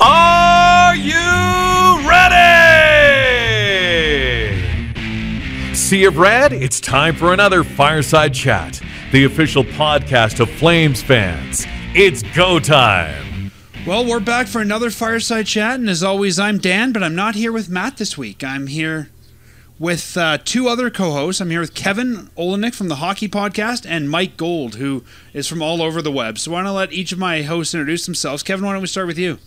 Are you ready? Sea of Red, it's time for another Fireside Chat, the official podcast of Flames fans. It's go time. Well, we're back for another fireside chat, and as always, I'm Dan, but I'm not here with Matt this week. I'm here with uh, two other co-hosts. I'm here with Kevin Olenick from the Hockey Podcast and Mike Gould, who is from all over the web. So why don't I let each of my hosts introduce themselves? Kevin, why don't we start with you?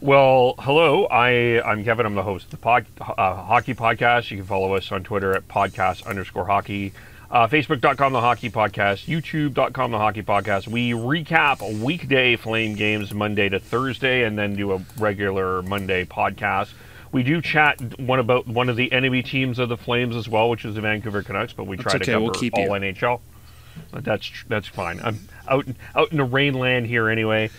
Well, hello. I I'm Kevin. I'm the host of the pod, uh, hockey podcast. You can follow us on Twitter at podcast underscore hockey, uh, Facebook.com the hockey podcast, YouTube.com the hockey podcast. We recap weekday Flame games Monday to Thursday, and then do a regular Monday podcast. We do chat one about one of the enemy teams of the Flames as well, which is the Vancouver Canucks. But we That's try okay, to cover we'll keep all you. NHL. But that's that's fine. I'm out out in the rain land here anyway.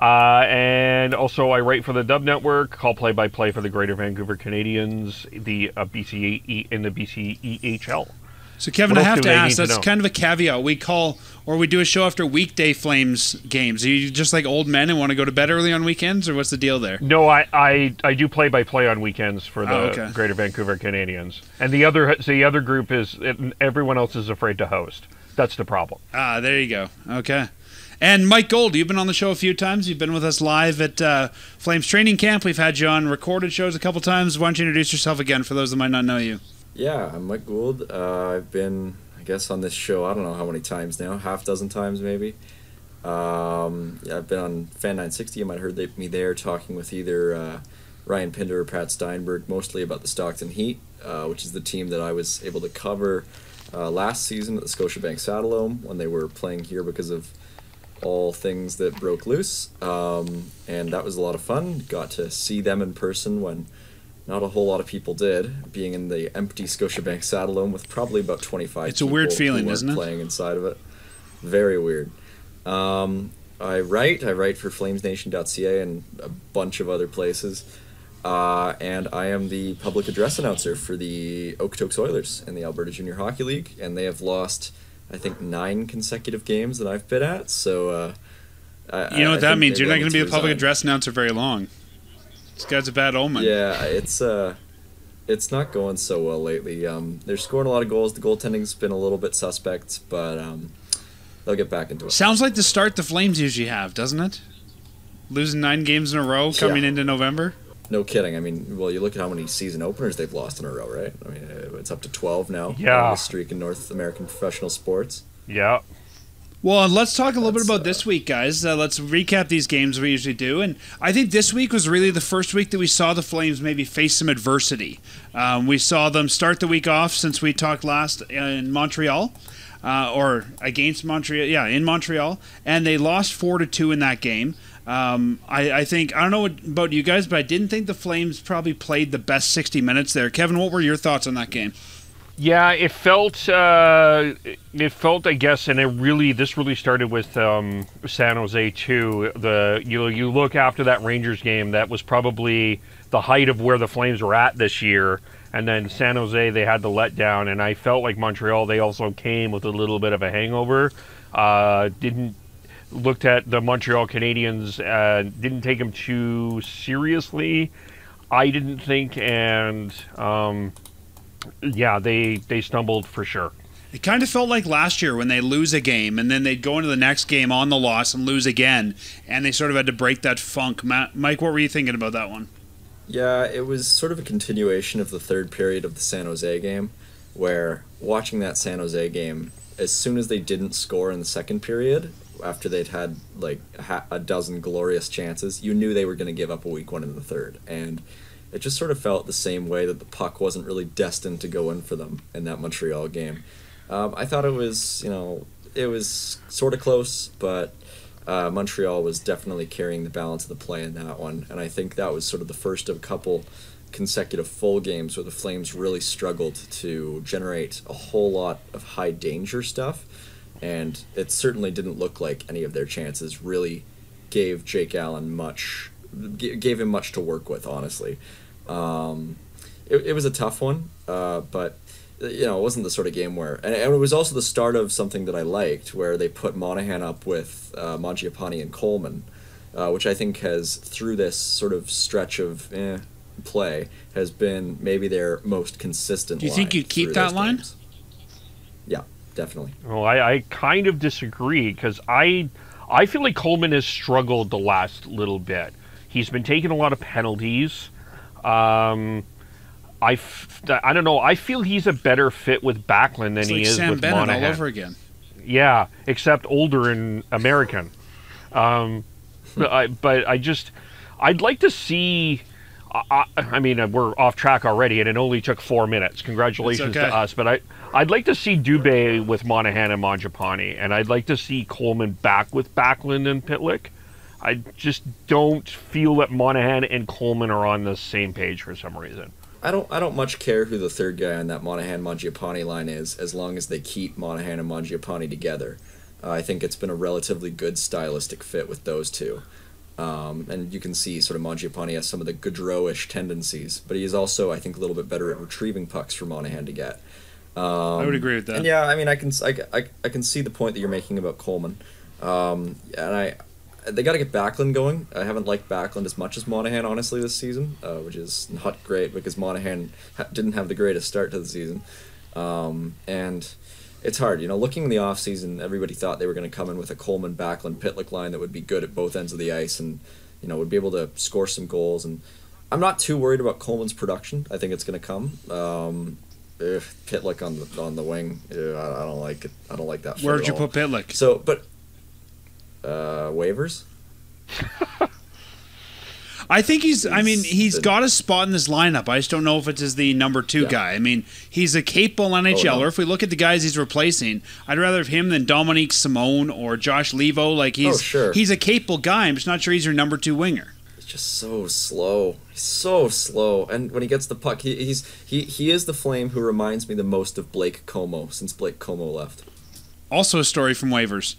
Uh, and also, I write for the Dub Network, call play-by-play for the Greater Vancouver Canadians, the uh, BCE in the BCEHL. So, Kevin, What I have to ask. need to That's kind of a caveat. We call or we do a show after weekday Flames games. Are you just like old men and want to go to bed early on weekends, or what's the deal there? No, I, I, I do play-by-play on weekends for the Oh, okay. Greater Vancouver Canadians, and the other so the other group is everyone else is afraid to host. That's the problem. Ah, there you go. Okay. And Mike Gould, you've been on the show a few times. You've been with us live at uh, Flames Training Camp. We've had you on recorded shows a couple times. Why don't you introduce yourself again for those that might not know you? Yeah, I'm Mike Gould. Uh, I've been, I guess, on this show. I don't know how many times now, half dozen times maybe. Um, yeah, I've been on Fan 960. You might have heard me there talking with either uh, Ryan Pinder or Pat Steinberg, mostly about the Stockton Heat, uh, which is the team that I was able to cover uh, last season at the Scotiabank Saddledome when they were playing here because of all things that broke loose. Um, and that was a lot of fun. Got to see them in person when not a whole lot of people did, being in the empty Scotiabank Saddledome with probably about 25 It's a weird feeling, isn't it? Playing inside of it. Very weird. Um, I write. I write for FlamesNation.ca and a bunch of other places. Uh, and I am the public address announcer for the Okotoks Oilers in the Alberta Junior Hockey League, and they have lost, I think, nine consecutive games that I've been at. So, uh, I, You know I what that means? You're not going to be a public address announcer very long. This guy's a bad omen. Yeah, it's uh, it's not going so well lately. Um, they're scoring a lot of goals. The goaltending's been a little bit suspect, but um, they'll get back into it. Sounds like the start the Flames usually have, doesn't it? Losing nine games in a row coming Yeah. into November. No kidding. I mean, well, you look at how many season openers they've lost in a row, right? I mean, uh, it's up to twelve now. Yeah. longest streak in North American professional sports. Yeah. Well, let's talk a little bit about uh, this week, guys. Uh, let's recap these games we usually do. And I think this week was really the first week that we saw the Flames maybe face some adversity. Um, we saw them start the week off since we talked last in Montreal. Uh, or against Montreal, yeah, in Montreal, and they lost four to two in that game. Um, I, I think I don't know what, about you guys, but I didn't think the Flames probably played the best sixty minutes there. Kevin, what were your thoughts on that game? Yeah, it felt uh, it felt I guess, and it really this really started with um, San Jose too. The you you look after that Rangers game, that was probably the height of where the Flames were at this year, and then San Jose they had the letdown, and I felt like Montreal they also came with a little bit of a hangover. Uh, didn't looked at the Montreal Canadiens, uh, didn't take them too seriously. I didn't think, and um, yeah, they they stumbled for sure. It kind of felt like last year when they lose a game and then they'd go into the next game on the loss and lose again, and they sort of had to break that funk. Ma- Mike, what were you thinking about that one? Yeah, it was sort of a continuation of the third period of the San Jose game, where watching that San Jose game, as soon as they didn't score in the second period, after they'd had like a, dozen glorious chances, you knew they were going to give up a weak one in the third. And it just sort of felt the same way that the puck wasn't really destined to go in for them in that Montreal game. Um, I thought it was, you know, it was sort of close, but uh, Montreal was definitely carrying the balance of the play in that one, and I think that was sort of the first of a couple consecutive full games where the Flames really struggled to generate a whole lot of high danger stuff, and it certainly didn't look like any of their chances really gave Jake Allen much, g- gave him much to work with, honestly. Um, it, it was a tough one, uh, but you know, it wasn't the sort of game where, and, and it was also the start of something that I liked, where they put Monahan up with uh, Mangiapane and Coleman, uh, which I think has through this sort of stretch of eh, play has been maybe their most consistent. Do you think you'd keep that those line? Games. Yeah, definitely. Well, I, I kind of disagree because I I feel like Coleman has struggled the last little bit. He's been taking a lot of penalties. Um, I, f- I don't know. I feel he's a better fit with Backlund than It's he like is Sam with Bennett Monahan. all over again. Yeah, except older and American. Um, but I, but I just, I'd like to see. I, I I mean, uh, we're off track already, and it only took four minutes. Congratulations okay. to us. But I, I'd like to see Dubé with Monahan and Mangiapane, and I'd like to see Coleman back with Backlund and Pitlick. I just don't feel that Monahan and Coleman are on the same page for some reason. I don't I don't much care who the third guy on that Monahan Mangiapane line is, as long as they keep Monahan and Mangiapane together. Uh, I think it's been a relatively good stylistic fit with those two. Um, and you can see sort of Mangiapane has some of the Gaudreau-ish tendencies, but he is also, I think, a little bit better at retrieving pucks for Monahan to get. Um, I would agree with that. And yeah, I mean, I can I, I, I can see the point that you're making about Coleman, um, and I they got to get Backlund going. I haven't liked Backlund as much as Monahan honestly this season, uh, which is not great because Monahan ha- didn't have the greatest start to the season, um, and it's hard. You know, looking in the off season, everybody thought they were going to come in with a Coleman Backlund Pitlick line that would be good at both ends of the ice and you know would be able to score some goals. And I'm not too worried about Coleman's production. I think it's going to come. Um, ugh, Pitlick on the on the wing, I, I don't like it. I don't like that. Where'd you put Pitlick? So, but uh, waivers. I think he's. I mean, He's he's been- got a spot in this lineup. I just don't know if it's as the number two Yeah. Oh, guy. I mean, he's a capable NHLer. no. If we look at the guys he's replacing, I'd rather have him than Dominik Simon or Josh Leivo. Like he's Oh, sure. he's a capable guy. I'm just not sure he's your number two winger. He's just so slow. He's so slow. And when he gets the puck, he, he's he he is the flame who reminds me the most of Blake Comeau since Blake Comeau left. Also a story from waivers,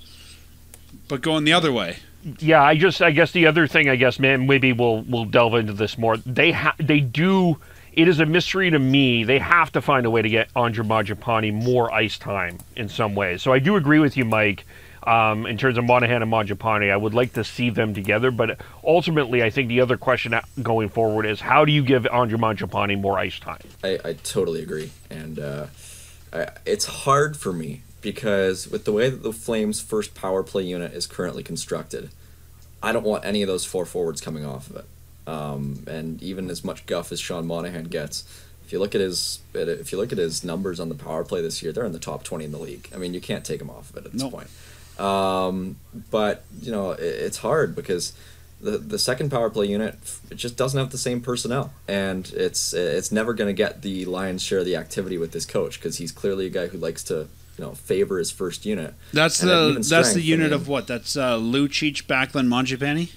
but going the other way. Yeah, I just I guess the other thing I guess man maybe we'll we'll delve into this more. They ha- they do it is a mystery to me. They have to find a way to get Andre Mangiapane more ice time in some way. So I do agree with you, Mike. Um, in terms of Monahan and Mangiapane, I would like to see them together. But ultimately, I think the other question going forward is how do you give Andre Mangiapane more ice time? I, I totally agree, and uh, I, it's hard for me because with the way that the Flames' first power play unit is currently constructed, I don't want any of those four forwards coming off of it. Um, and even as much guff as Sean Monahan gets, if you look at his if you look at his numbers on the power play this year, they're in the top twenty in the league. I mean, you can't take him off of it at this Nope. point. Um, but you know, it, it's hard because the the second power play unit it just doesn't have the same personnel, and it's it's never going to get the lion's share of the activity with this coach because he's clearly a guy who likes to you know favor his first unit. That's And the even that's the strength, I unit mean- of what? That's uh, Lucic, Backlund, Mangiapane.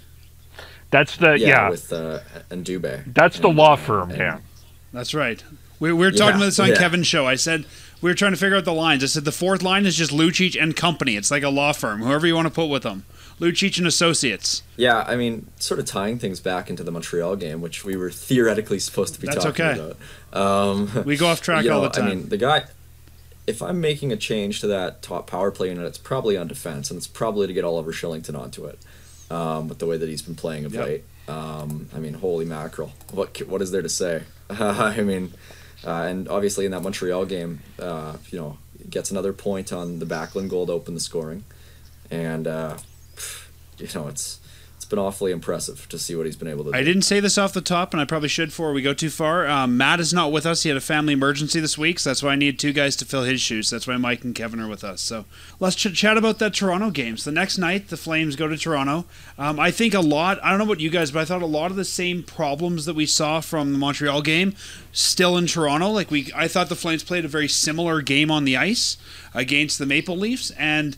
That's the Yeah, yeah. with uh, and Dubé. that's the law firm. and- Yeah. That's right. We, we were talking Yeah, about this on yeah. Kevin's show. I said we were trying to figure out the lines. I said the fourth line is just Lucic and company. It's like a law firm, whoever you want to put with them. Lucic and Associates. Yeah, I mean, sort of tying things back into the Montreal game, which we were theoretically supposed to be That's talking okay. about. Um, We go off track all know, the time. I mean, the guy. If I'm making a change to that top power play unit, it's probably on defense, and it's probably to get Oliver Kylington onto it, um, with the way that he's been playing of Yep. late. Um, I mean, holy mackerel! What what is there to say? I mean, uh, and obviously in that Montreal game, uh, you know, gets another point on the Backlund goal to open the scoring, and uh, you know, it's it's been awfully impressive to see what he's been able to do. I didn't say this off the top, and I probably should before we go too far. Um, Matt is not with us. He had a family emergency this week, so that's why I need two guys to fill his shoes. That's why Mike and Kevin are with us. So let's ch- chat about that Toronto games. The next night, the Flames go to Toronto. Um, I think a lot, I don't know about you guys, but I thought a lot of the same problems that we saw from the Montreal game still in Toronto. Like we, I thought the Flames played a very similar game on the ice against the Maple Leafs, and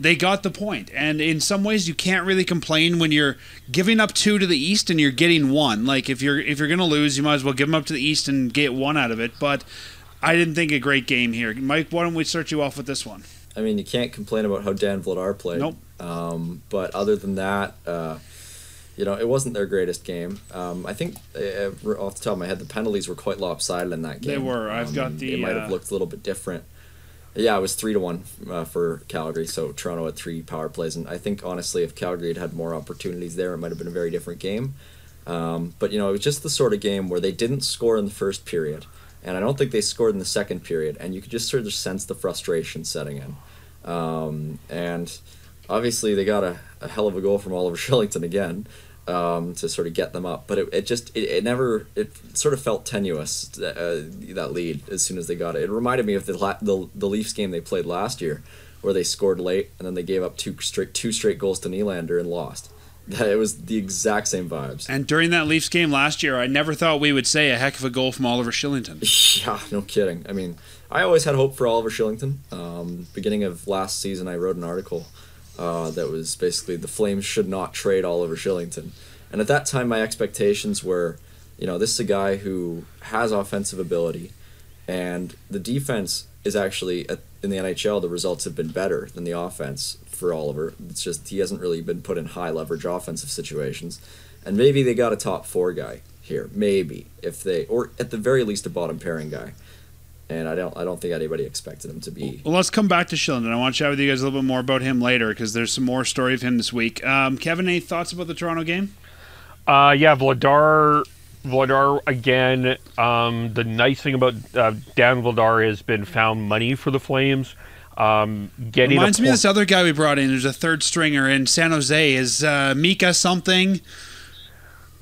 they got the point. And in some ways, you can't really complain when you're giving up two to the East and you're getting one. Like if you're if you're gonna lose, you might as well give them up to the East and get one out of it. But I didn't think a great game here, Mike. Why don't we start you off with this one? I mean, you can't complain about how Dan Vladar played. Nope. Um, but other than that, uh, you know, it wasn't their greatest game. Um, I think uh, off the top of my head, the penalties were quite lopsided in that game. They were. I've Um, got the, It might uh, have looked a little bit different Yeah, it was three to one uh, for Calgary. So Toronto had three power plays, and I think honestly, if Calgary had had more opportunities there, it might have been a very different game. Um, but you know, it was just the sort of game where they didn't score in the first period, and I don't think they scored in the second period, and you could just sort of sense the frustration setting in. Um, and obviously, they got a, a hell of a goal from Oliver Kylington again um, to sort of get them up. But it, it just it, it never it sort of felt tenuous uh, that lead as soon as they got it. It reminded me of the, la- the the Leafs game they played last year, where they scored late and then they gave up two straight two straight goals to Nylander and lost. It was the exact same vibes. And during that Leafs game last year, I never thought we would say a heck of a goal from Oliver Kylington. Yeah, no kidding. I mean, I always had hope for Oliver Kylington. Um, beginning of last season, I wrote an article uh, that was basically the Flames should not trade Oliver Kylington. And at that time, my expectations were, you know, this is a guy who has offensive ability, and the defense is actually in the NHL. The results have been better than the offense for Oliver. It's just he hasn't really been put in high leverage offensive situations, and maybe they got a top four guy here, maybe if they, or at the very least a bottom pairing guy and I don't I don't think anybody expected him to be. Well, let's come back to Kylington. I want to chat with you guys a little bit more about him later because there's some more story of him this week. Um, Kevin, any thoughts about the Toronto game? Uh, yeah, Vladar, Vladar again. Um, the nice thing about uh, Dan Vladar has been found money for the Flames. Um, getting reminds me of this other guy we brought in. There's a third stringer in San Jose. Is uh, Mika something?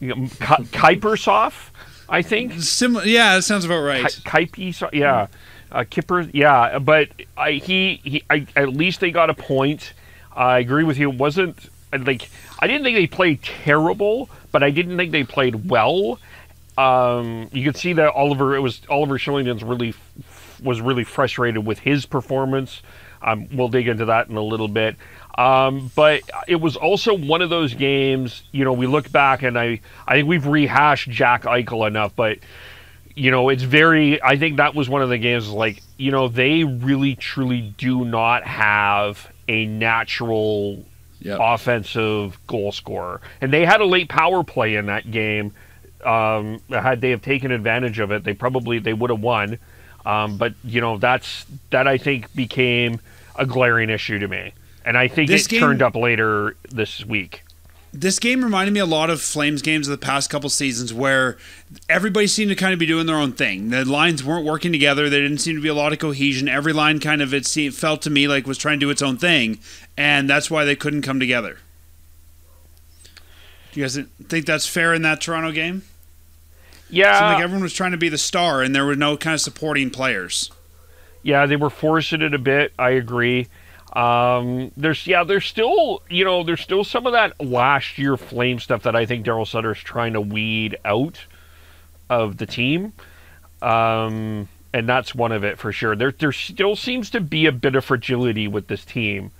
You know, Kiprusoff? I think. Similar, yeah, that sounds about right. Kaipi, yeah, uh, Kipper, yeah, but I, he, he I, at least they got a point. I agree with you. It wasn't like I didn't think they played terrible, but I didn't think they played well. Um, you could see that Oliver, it was Oliver Kylington's really was really frustrated with his performance. Um, we'll dig into that in a little bit. Um, but it was also one of those games, you know, we look back and I, I think we've rehashed Jack Eichel enough, but, you know, it's very, I think that was one of the games like, you know, they really truly do not have a natural yep. offensive goal scorer. And they had a late power play in that game. Um, had they have taken advantage of it, they probably, they would have won. Um, but, you know, that's, that I think became a glaring issue to me and I think this it game, turned up later this week. This game reminded me a lot of Flames games of the past couple seasons where everybody seemed to kind of be doing their own thing. The lines weren't working together. There didn't seem to be a lot of cohesion. Every line kind of it seemed, felt to me like was trying to do its own thing, and that's why they couldn't come together. Do you guys think that's fair in that Toronto game? Yeah, it seemed like everyone was trying to be the star, and there were no kind of supporting players. Yeah, they were forcing it a bit. I agree. Um, there's yeah, there's still you know there's still some of that last year flame stuff that I think Daryl Sutter's trying to weed out of the team, um, and that's one of it for sure. There there still seems to be a bit of fragility with this team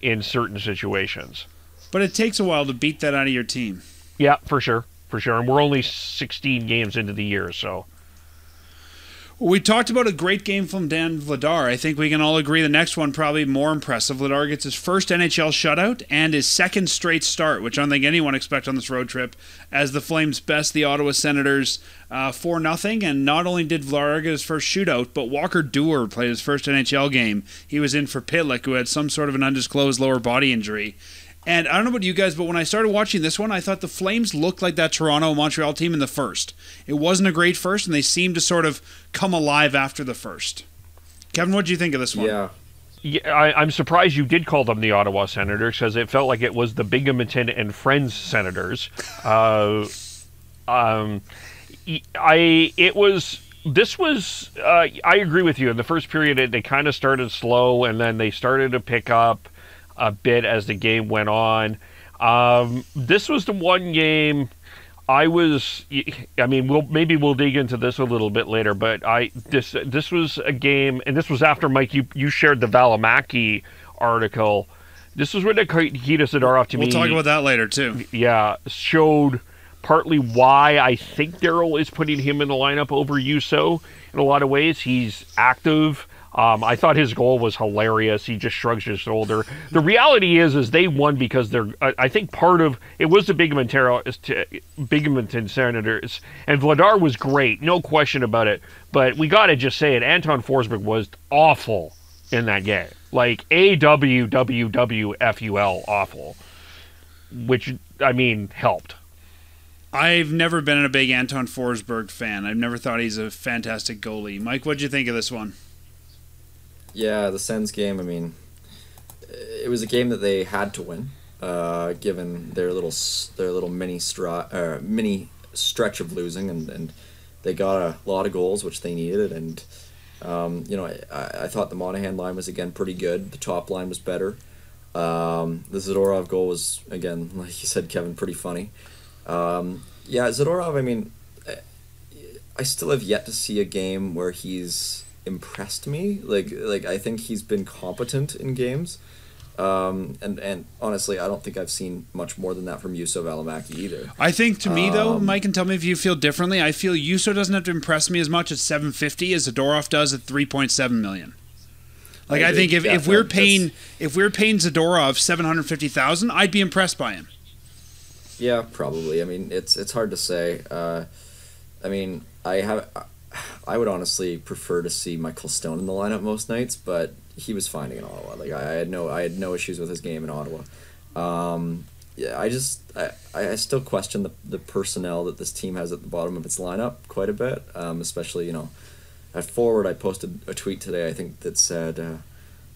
in certain situations. But it takes a while to beat that out of your team. Yeah, for sure, for sure. And we're only 16 games into the year, so we talked about a great game from Dan Vladar. I think we can all agree the next one probably more impressive. Vladar gets his first NHL shutout and his second straight start, which I don't think anyone expect on this road trip, as the Flames best the Ottawa Senators uh, for nothing. And not only did Vladar get his first shootout, but Walker Duehr played his first NHL game. He was in for Pitlick, who had some sort of an undisclosed lower body injury. And I don't know about you guys, but when I started watching this one, I thought the Flames looked like that Toronto Montreal team in the first. It wasn't a great first, and they seemed to sort of come alive after the first. Kevin, what do you think of this one? Yeah. Yeah, I, am surprised you did call them the Ottawa Senators because it felt like it was the Binghamton and Friends Senators. Uh, um, I it was this was uh, I agree with you. In the first period, it, they kind of started slow, and then they started to pick up a bit as the game went on. Um, this was the one game I was. I mean, we'll maybe we'll dig into this a little bit later, but I this this was a game, and this was after Mike you you shared the Valimaki article. This was when Nikita Zadorov to we'll me. We'll talk about that later too. Yeah, showed partly why I think Daryl is putting him in the lineup over Juuso in a lot of ways. He's active. Um, I thought his goal was hilarious. He just shrugs his shoulder. The reality is, is they won because they're. I think part of it was the Binghamton, Senators, and Vladar was great, no question about it. But we got to just say it. Anton Forsberg was awful in that game. Like A W W W F U L awful, which I mean helped. I've never been a big Anton Forsberg fan. I've never thought he's a fantastic goalie. Mike, what'd you think of this one? Yeah, the Sens game. I mean, it was a game that they had to win, uh, given their little their little mini stra- uh, mini stretch of losing, and, and they got a lot of goals which they needed, and um, you know I, I thought the Monahan line was again pretty good. The top line was better. Um, the Zadorov goal was again, like you said, Kevin, pretty funny. Um, yeah, Zadorov. I mean, I still have yet to see a game where he's impressed me. Like, like I think he's been competent in games. Um, and and honestly, I don't think I've seen much more than that from Juuso Valimaki either. I think to me though, Um, Mike, and tell me if you feel differently. I feel Juuso doesn't have to impress me as much at 750 as Zadorov does at 3.7 million. Like I I, think if, Yeah, if we're paying if we're paying Zadorov 750,000, I'd be impressed by him. Yeah, probably. I mean, it's it's hard to say. Uh, I mean, I have. I would honestly prefer to see Michael Stone in the lineup most nights, but he was fine in Ottawa. Like I had no, I had no issues with his game in Ottawa. Um, yeah, I just, I, I still question the, the personnel that this team has at the bottom of its lineup quite a bit. Um, especially, you know, at forward, I posted a tweet today. I think that said, uh,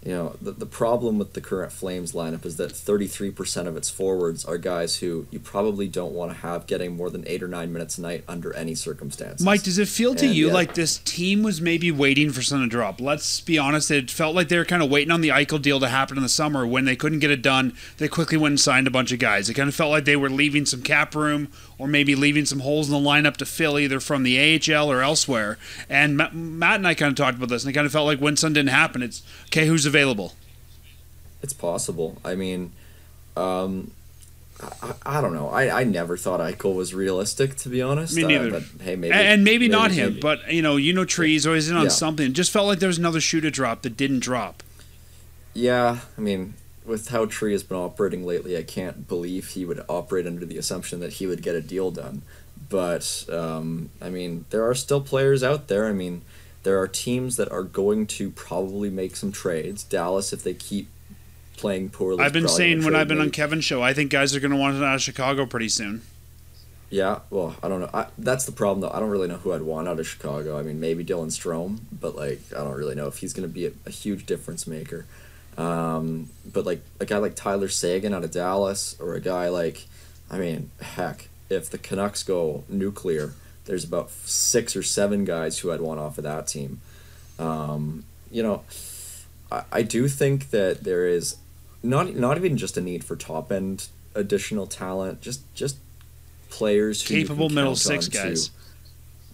you know, the, the problem with the current Flames lineup is that 33% of its forwards are guys who you probably don't want to have getting more than eight or nine minutes a night under any circumstances. Mike, does it feel to And you like this team was maybe waiting for something to drop? Let's be honest, it felt like they were kind of waiting on the Eichel deal to happen in the summer. When they couldn't get it done, they quickly went and signed a bunch of guys. It kind of felt like they were leaving some cap room or maybe leaving some holes in the lineup to fill either from the AHL or elsewhere. And Matt and I kind of talked about this, and it kind of felt like when something didn't happen, it's okay, who's available? It's possible. I mean, um, I, I don't know. I, I never thought Eichel was realistic, to be honest. Me Uh, neither. but hey, maybe and, and maybe, not him, maybe. but you know, you know, Trees always in on Yeah. something. It just felt like there was another shoe to drop that didn't drop. Yeah, I mean, with how Tree has been operating lately, I can't believe he would operate under the assumption that he would get a deal done. But um, I mean, there are still players out there. I mean, there are teams that are going to probably make some trades. Dallas, if they keep playing poorly, I've been saying when I've been on Kevin's show, I think guys are going to want it out of Chicago pretty soon. Yeah, well, I don't know. I, that's the problem, though. I don't really know who I'd want out of Chicago. I mean, maybe Dylan Strome, but like, I don't really know if he's going to be a, a huge difference maker. Um, but like a guy like Tyler Seguin out of Dallas, or a guy like, I mean, heck, if the Canucks go nuclear, there's about six or seven guys who I'd want off of that team. Um, you know, I, I do think that there is not not even just a need for top end additional talent, just just players who Capable middle six on to- guys.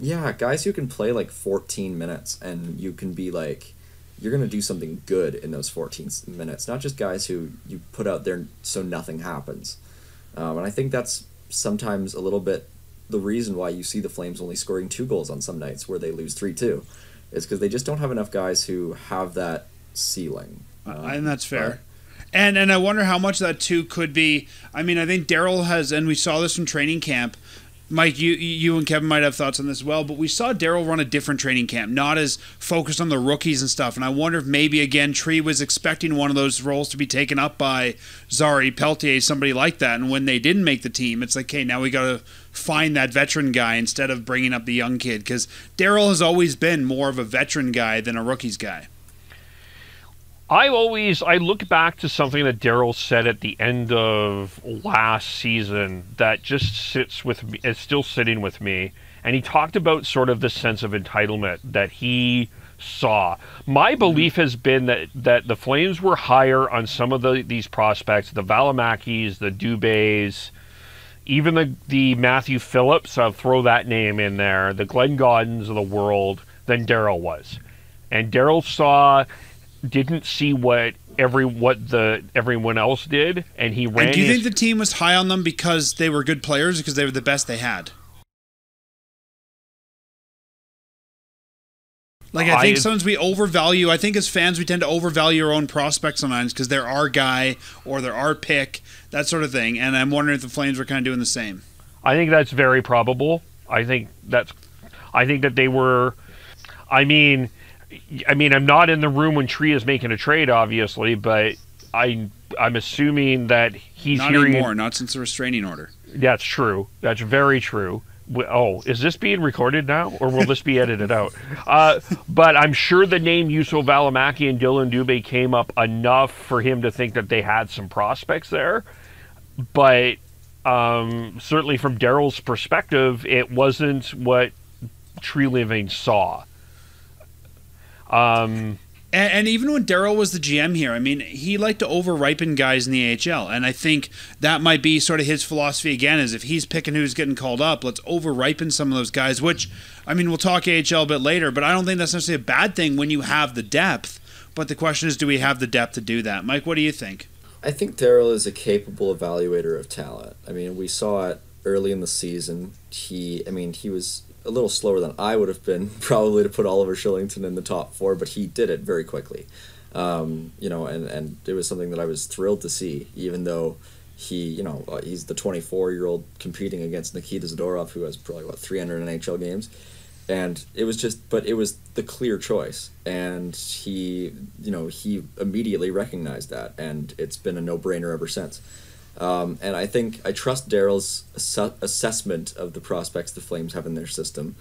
yeah, guys who can play like 14 minutes and you can be like, you're going to do something good in those 14 minutes. Not just guys who you put out there so nothing happens. Um, and I think that's sometimes a little bit the reason why you see the Flames only scoring two goals on some nights where they lose 3 2. Is because they just don't have enough guys who have that ceiling. Um, and that's fair. And and I wonder how much that too could be. I mean, I think Daryl has, and we saw this from training camp. Mike, you you and Kevin might have thoughts on this as well, but we saw Daryl run a different training camp, not as focused on the rookies and stuff. And I wonder if maybe again Tree was expecting one of those roles to be taken up by Zary Pelletier, somebody like that. And when they didn't make the team, it's like, hey, now we got to find that veteran guy instead of bringing up the young kid because Daryl has always been more of a veteran guy than a rookies guy. I always I look back to something that Daryl said at the end of last season that just sits with me. Is still sitting with me, and he talked about sort of the sense of entitlement that he saw. My mm-hmm. belief has been that that the Flames were higher on some of the these prospects, the Valimakis, the Dubés, even the the Matthew Phillips. I'll throw that name in there, the Glenn Gawdins of the world, than Daryl was, and Daryl saw didn't see what every what the everyone else did, and he ran. And do you think the team was high on them because they were good players, or because they were the best they had? Like I think I- sometimes we overvalue. I think as fans we tend to overvalue our own prospects sometimes because they're our guy or they're our pick, that sort of thing. And I'm wondering if the Flames were kind of doing the same. I think that's very probable. I think that's. I think that they were. I mean, I mean, I'm not in the room when Tree is making a trade, obviously, but I I'm assuming that he's not hearing. anymore. Not since the restraining order. Yeah, that's true. That's very true. Oh, is this being recorded now, or will this be edited out? Uh, but I'm sure the name Juuso Valimaki and Dillon Dubé came up enough for him to think that they had some prospects there. But um, certainly from Daryl's perspective, it wasn't what Treliving saw. Um, And, and even when Daryl was the GM here, I mean, he liked to over ripen guys in the AHL, and I think that might be sort of his philosophy again. Is if he's picking who's getting called up, let's over ripen some of those guys. Which, I mean, we'll talk AHL a bit later, but I don't think that's necessarily a bad thing when you have the depth. But the question is, do we have the depth to do that? Mike, what do you think? I think Daryl is a capable evaluator of talent. I mean, we saw it early in the season. He, I mean, he was a little slower than I would have been probably to put Oliver Kylington in the top four, but he did it very quickly. Um, you know, and, and it was something that I was thrilled to see, even though he, you know, uh, he's the 24 year old competing against Nikita Zadorov, who has probably, what, 300 NHL games. And it was just, but it was the clear choice. And he, you know, he immediately recognized that. And it's been a no brainer ever since. Um, and I think I trust Daryl's ass- assessment of the prospects the Flames have in their system.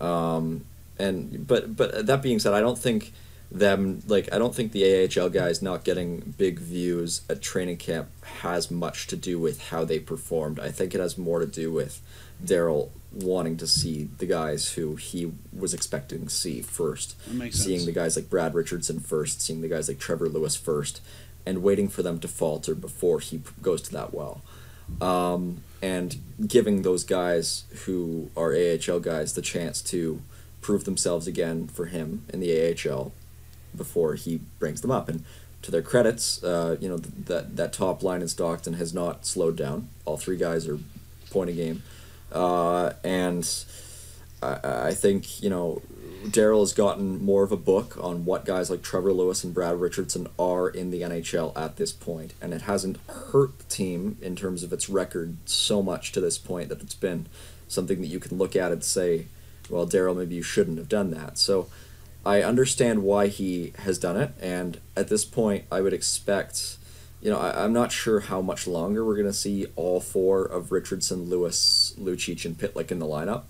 Um, and but but that being said, I don't think them like I don't think the AHL guys not getting big views at training camp has much to do with how they performed. I think it has more to do with Daryl wanting to see the guys who he was expecting to see first. That makes seeing sense. the guys like Brad Richardson first, seeing the guys like Trevor Lewis first, and waiting for them to falter before he goes to that well. Um, and giving those guys who are AHL guys the chance to prove themselves again for him in the AHL before he brings them up. And to their credits, uh, you know th- that that top line in Stockton has not slowed down. All three guys are point a game, uh, and I, I think you know Daryl has gotten more of a book on what guys like Trevor Lewis and Brad Richardson are in the NHL at this point, and it hasn't hurt the team in terms of its record so much to this point that it's been something that you can look at and say, well, Daryl, maybe you shouldn't have done that. So I understand why he has done it, and at this point, I would expect. You know, I, I'm not sure how much longer we're going to see all four of Richardson, Lewis, Lucic, and Pitlick in the lineup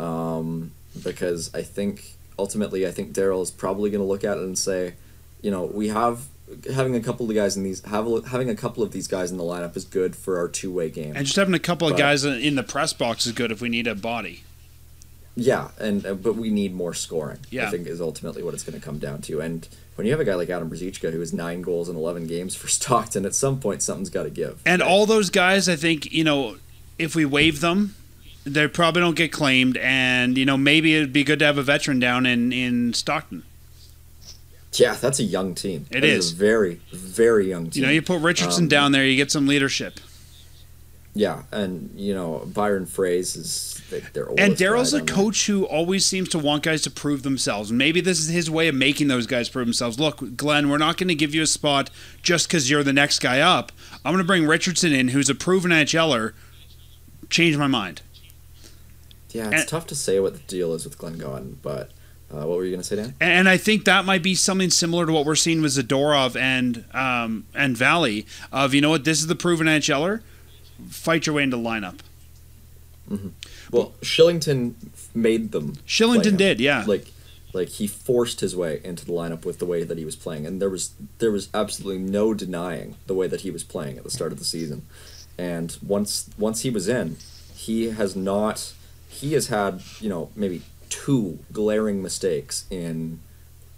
um, because I think ultimately I think Daryl is probably going to look at it and say, you know, we have having a couple of guys in these have, having a couple of these guys in the lineup is good for our two way game. And just having a couple of guys in the press box is good if we need a body. yeah, and uh, but we need more scoring. Yeah. I think is ultimately what it's going to come down to. And when you have a guy like Adam Ruzicka who has nine goals in eleven games for Stockton, at some point something's got to give. And all those guys, I think, you know, if we waive them, they probably don't get claimed. And, you know, maybe it'd be good to have a veteran down in, in Stockton. yeah, that's a young team. It That is. a very very young team. You know, you put Richardson Um, down there, you get some leadership. Yeah, and you know Byron Froese is they- their And Daryl's a coach who always seems to want guys to prove themselves. Maybe this is his way of making those guys prove themselves. Look, Glenn, we're not going to give you a spot just because you're the next guy up. I'm going to bring Richardson in, who's a proven NHLer. Change my mind. Yeah, it's And- tough to say what the deal is with Glenn Gawdin, but uh, what were you gonna say, Dan? And I think that might be something similar to what we're seeing with Zadorov and um, and Valley. Of you know what, this is the proven NHLer. Fight your way into the lineup. Well, Kylington made them. Kylington did, yeah. Like, like he forced his way into the lineup with the way that he was playing, and there was there was absolutely no denying the way that he was playing at the start of the season. And once once he was in, he has not. He has had you know maybe two glaring mistakes in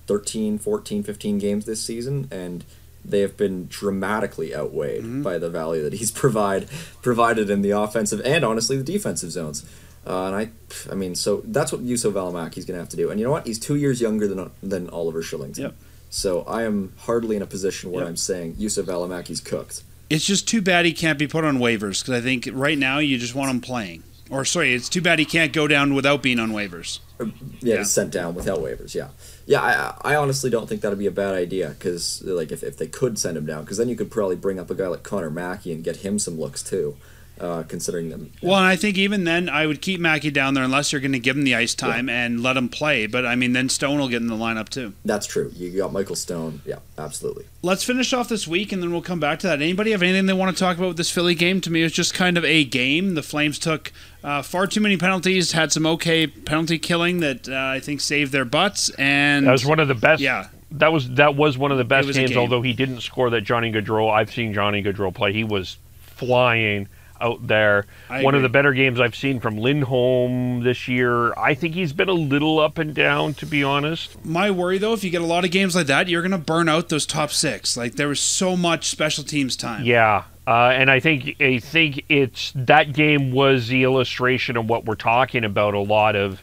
13, 14, 15 games this season, and they have been dramatically outweighed by the value that he's provide provided in the offensive and honestly the defensive zones. Uh, and I, I mean, so that's what Juuso Valimaki's going to have to do. And you know what? He's two years younger than than Oliver Kylington. Yep. So I am hardly in a position where Yep. I'm saying Juuso Valimaki's cooked. It's just too bad he can't be put on waivers because I think right now you just want him playing. Or sorry, it's too bad he can't go down without being on waivers. Yeah, Yeah. he's sent down without waivers. Yeah, yeah. I, I honestly don't think that'd be a bad idea because like if, if they could send him down, because then you could probably bring up a guy like Connor Mackey and get him some looks too, uh, considering them. Well, and I think even then, I would keep Mackey down there unless you're going to give him the ice time and let him play. But I mean, then Stone will get in the lineup too. That's true. You got Michael Stone. Yeah, absolutely. Let's finish off this week, and then we'll come back to that. Anybody have anything they want to talk about with this Philly game? To me, it was just kind of a game. The Flames took uh, far too many penalties, had some okay penalty killing that uh, I think saved their butts, and That was one of the best. Yeah. That was that was one of the best games. game. Although he didn't score that Johnny Gaudreau. I've seen Johnny Gaudreau play. He was flying out there. I one of the better games I've seen from Lindholm this year. I think he's been a little up and down, to be honest. My worry though, if you get a lot of games like that, you're going to burn out those top six. Like there was so much special teams time. Yeah, uh, and I think I think it's that game was the illustration of what we're talking about. A lot of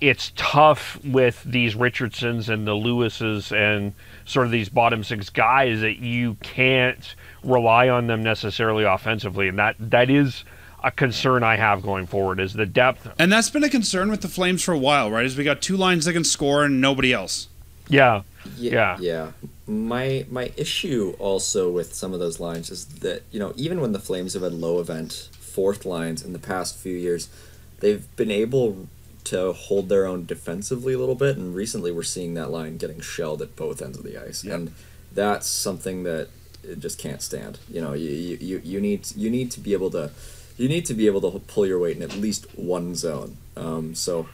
it's tough with these Richardsons and the Lewises and sort of these bottom six guys that you can't rely on them necessarily offensively, and that that is a concern I have going forward is the depth. And that's been a concern with the Flames for a while, right? Is we got two lines that can score and nobody else. Yeah, Yeah, Yeah. yeah. My my issue also with some of those lines is that you know even when the Flames have had low event fourth lines in the past few years, they've been able to hold their own defensively a little bit, and recently we're seeing that line getting shelled at both ends of the ice, Yep. and that's something that it just can't stand. You know, you, you, you, you need you need to be able to you need to be able to pull your weight in at least one zone. Um, so,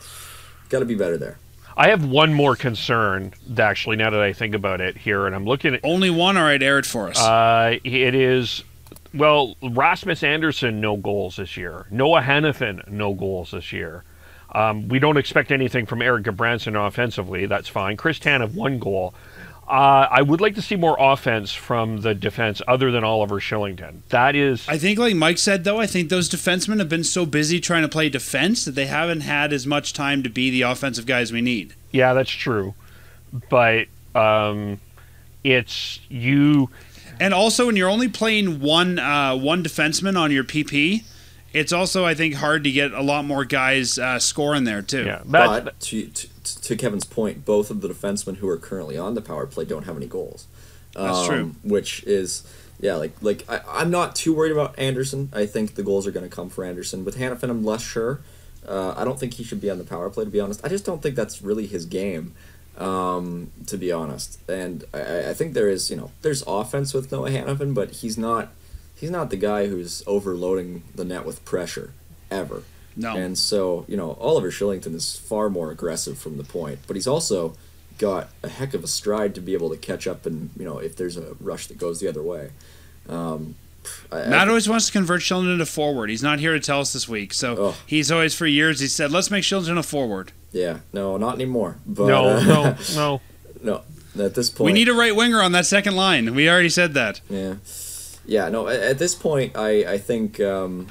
got to be better there. I have one more concern. Actually, now that I think about it here, and I'm looking at Only one, all right, air it for us. Uh, it is well, Rasmus Andersson no goals this year. Noah Hanifin no goals this year. Um, we don't expect anything from Erik Gudbranson offensively. That's fine. Chris Tanev one goal. Uh, I would like to see more offense from the defense other than Oliver Kylington. That is I think, like Mike said, though, I think those defensemen have been so busy trying to play defense that they haven't had as much time to be the offensive guys we need. yeah, that's true. But um, it's you. And also, when you're only playing one uh, one defenseman on your PP, it's also I think hard to get a lot more guys uh, scoring there too. Yeah, that's, but to, to, to Kevin's point, both of the defensemen who are currently on the power play don't have any goals. That's true. Um, Which is, yeah, like like I, I'm not too worried about Andersson. I think the goals are going to come for Andersson. With Hanifin, I'm less sure. Uh, I don't think he should be on the power play. To be honest, I just don't think that's really his game. Um, to be honest, and I, I think there is, you know, there's offense with Noah Hanifin, but he's not, he's not the guy who's overloading the net with pressure, ever. No. And so, you know, Oliver Kylington is far more aggressive from the point, but he's also got a heck of a stride to be able to catch up and, you know, if there's a rush that goes the other way. Um, I, Matt I, always wants to convert Kylington to forward. He's not here to tell us this week, so Oh. he's always for years he said, "Let's make Kylington a forward." yeah, no, not anymore. But, no, uh, no, no. no. At this point, We need a right winger on that second line. We already said that. Yeah, yeah. No, at, at this point, I I think um,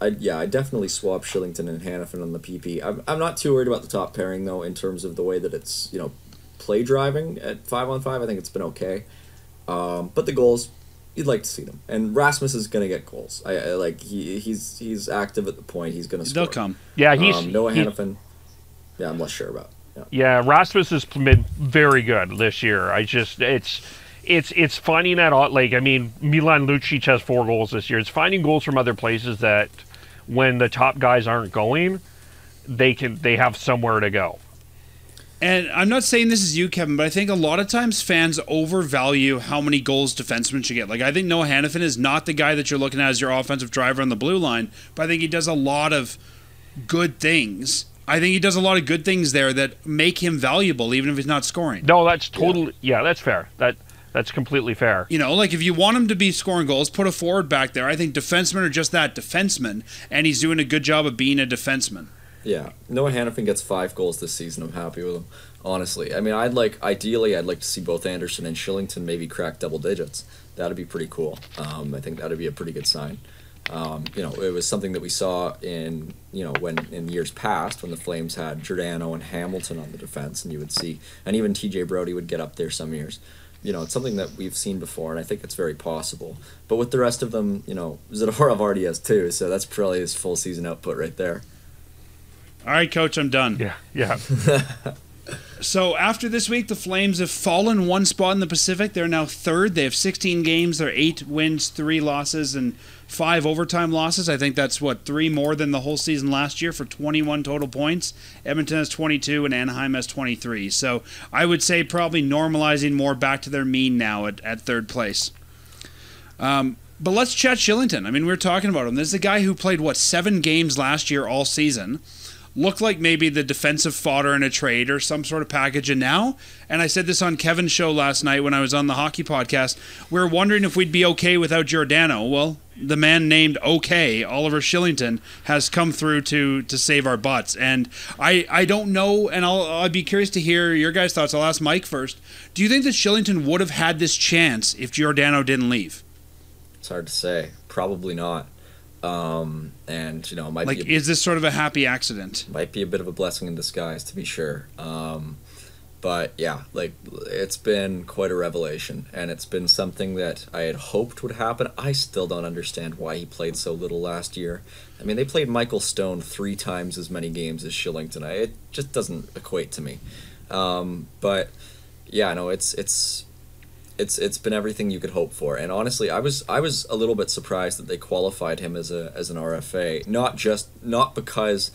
I yeah, I definitely swap Kylington and Hanifin on the PP. I'm I'm not too worried about the top pairing though, in terms of the way that it's you know play driving at five on five. I think it's been okay, um, but the goals. You'd like to see them, and Rasmus is gonna get goals. I, I like he he's he's active at the point. He's gonna score. They'll come. Yeah, he's um, Noah he- Hanifin. Yeah, I'm less sure about. Yeah. Yeah, Rasmus has been very good this year. I just it's it's it's finding that out. Like I mean, Milan Lucic has four goals this year. It's finding goals from other places that when the top guys aren't going, they can they have somewhere to go. And I'm not saying this is you, Kevin, but I think a lot of times fans overvalue how many goals defensemen should get. Like I think Noah Hanifin is not the guy that you're looking at as your offensive driver on the blue line, but I think he does a lot of good things. I think he does a lot of good things there that make him valuable, even if he's not scoring. No, that's totally yeah, that's fair. That that's completely fair. You know, like if you want him to be scoring goals, put a forward back there. I think defensemen are just that defenseman, and he's doing a good job of being a defenseman. Yeah, Noah Hanifin gets five goals this season. I'm happy with him. Honestly, I mean, I'd like ideally, I'd like to see both Andersson and Kylington maybe crack double digits. That'd be pretty cool. Um, I think that'd be a pretty good sign. Um, you know, it was something that we saw in you know when in years past when the Flames had Giordano and Hamilton on the defense, and you would see, and even T.J. Brodie would get up there some years. You know, it's something that we've seen before, and I think it's very possible. But with the rest of them, you know, Zadorov already has two, so that's probably his full season output right there. All right, coach, I'm done. Yeah, yeah. So after this week, the Flames have fallen one spot in the Pacific. They're now third. They have 16 games. They're eight wins, three losses, and five overtime losses. I think that's what three more than the whole season last year for 21 total points. Edmonton has 22 and Anaheim has 23. So I would say probably normalizing more back to their mean now at, at third place. Um, but let's chat Kylington. I mean, we are talking about him. This is a guy who played what seven games last year all season looked like maybe the defensive fodder in a trade or some sort of package. And now, and I said this on Kevin's show last night when I was on the hockey podcast, we are wondering if we'd be okay without Giordano. Well, the man named OK, Oliver Kylington, has come through to to save our butts. And I, I don't know, and I'll I'd be curious to hear your guys' thoughts. I'll ask Mike first. Do you think that Kylington would have had this chance if Giordano didn't leave? It's hard to say. Probably not. Um, and you know, might like, be a, is this sort of a happy accident? Might be a bit of a blessing in disguise, to be sure. Um, but yeah, like it's been quite a revelation, and it's been something that I had hoped would happen. I still don't understand why he played so little last year. I mean, they played Michael Stone three times as many games as Kylington. It just doesn't equate to me. Um, but yeah, no, it's it's it's it's been everything you could hope for. And honestly, I was I was a little bit surprised that they qualified him as a as an RFA. Not just not because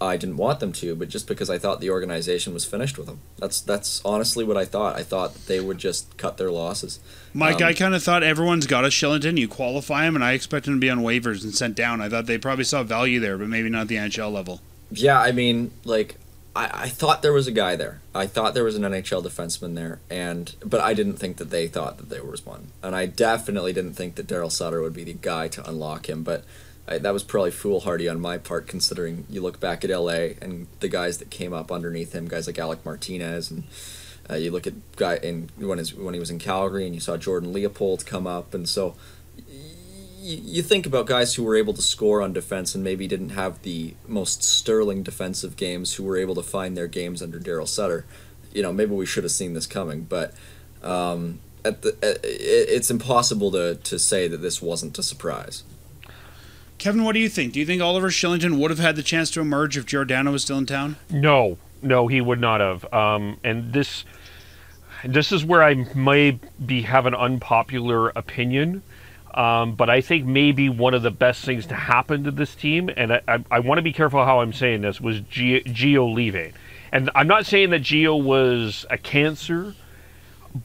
I didn't want them to, but just because I thought the organization was finished with him. That's that's honestly what I thought. I thought they would just cut their losses. Mike, um, I kind of thought everyone's got a Kylington. You qualify him, and I expect him to be on waivers and sent down. I thought they probably saw value there, but maybe not the NHL level. Yeah, I mean, like I, I thought there was a guy there. I thought there was an NHL defenseman there, and but I didn't think that they thought that there was one, and I definitely didn't think that Daryl Sutter would be the guy to unlock him. But I, that was probably foolhardy on my part, considering you look back at LA and the guys that came up underneath him, guys like Alec Martinez, and uh, you look at guy in when his when he was in Calgary, and you saw Jordan Leopold come up, and so you think about guys who were able to score on defense and maybe didn't have the most sterling defensive games who were able to find their games under Daryl Sutter. You know, maybe we should have seen this coming, but um, at the, at, it's impossible to, to say that this wasn't a surprise. Kevin, what do you think? Do you think Oliver Kylington would have had the chance to emerge if Giordano was still in town? No, no, he would not have. Um, and this, this is where I may be have an unpopular opinion um, but I think maybe one of the best things to happen to this team, and I, I, I want to be careful how I'm saying this, was Gio leaving. And I'm not saying that Gio was a cancer.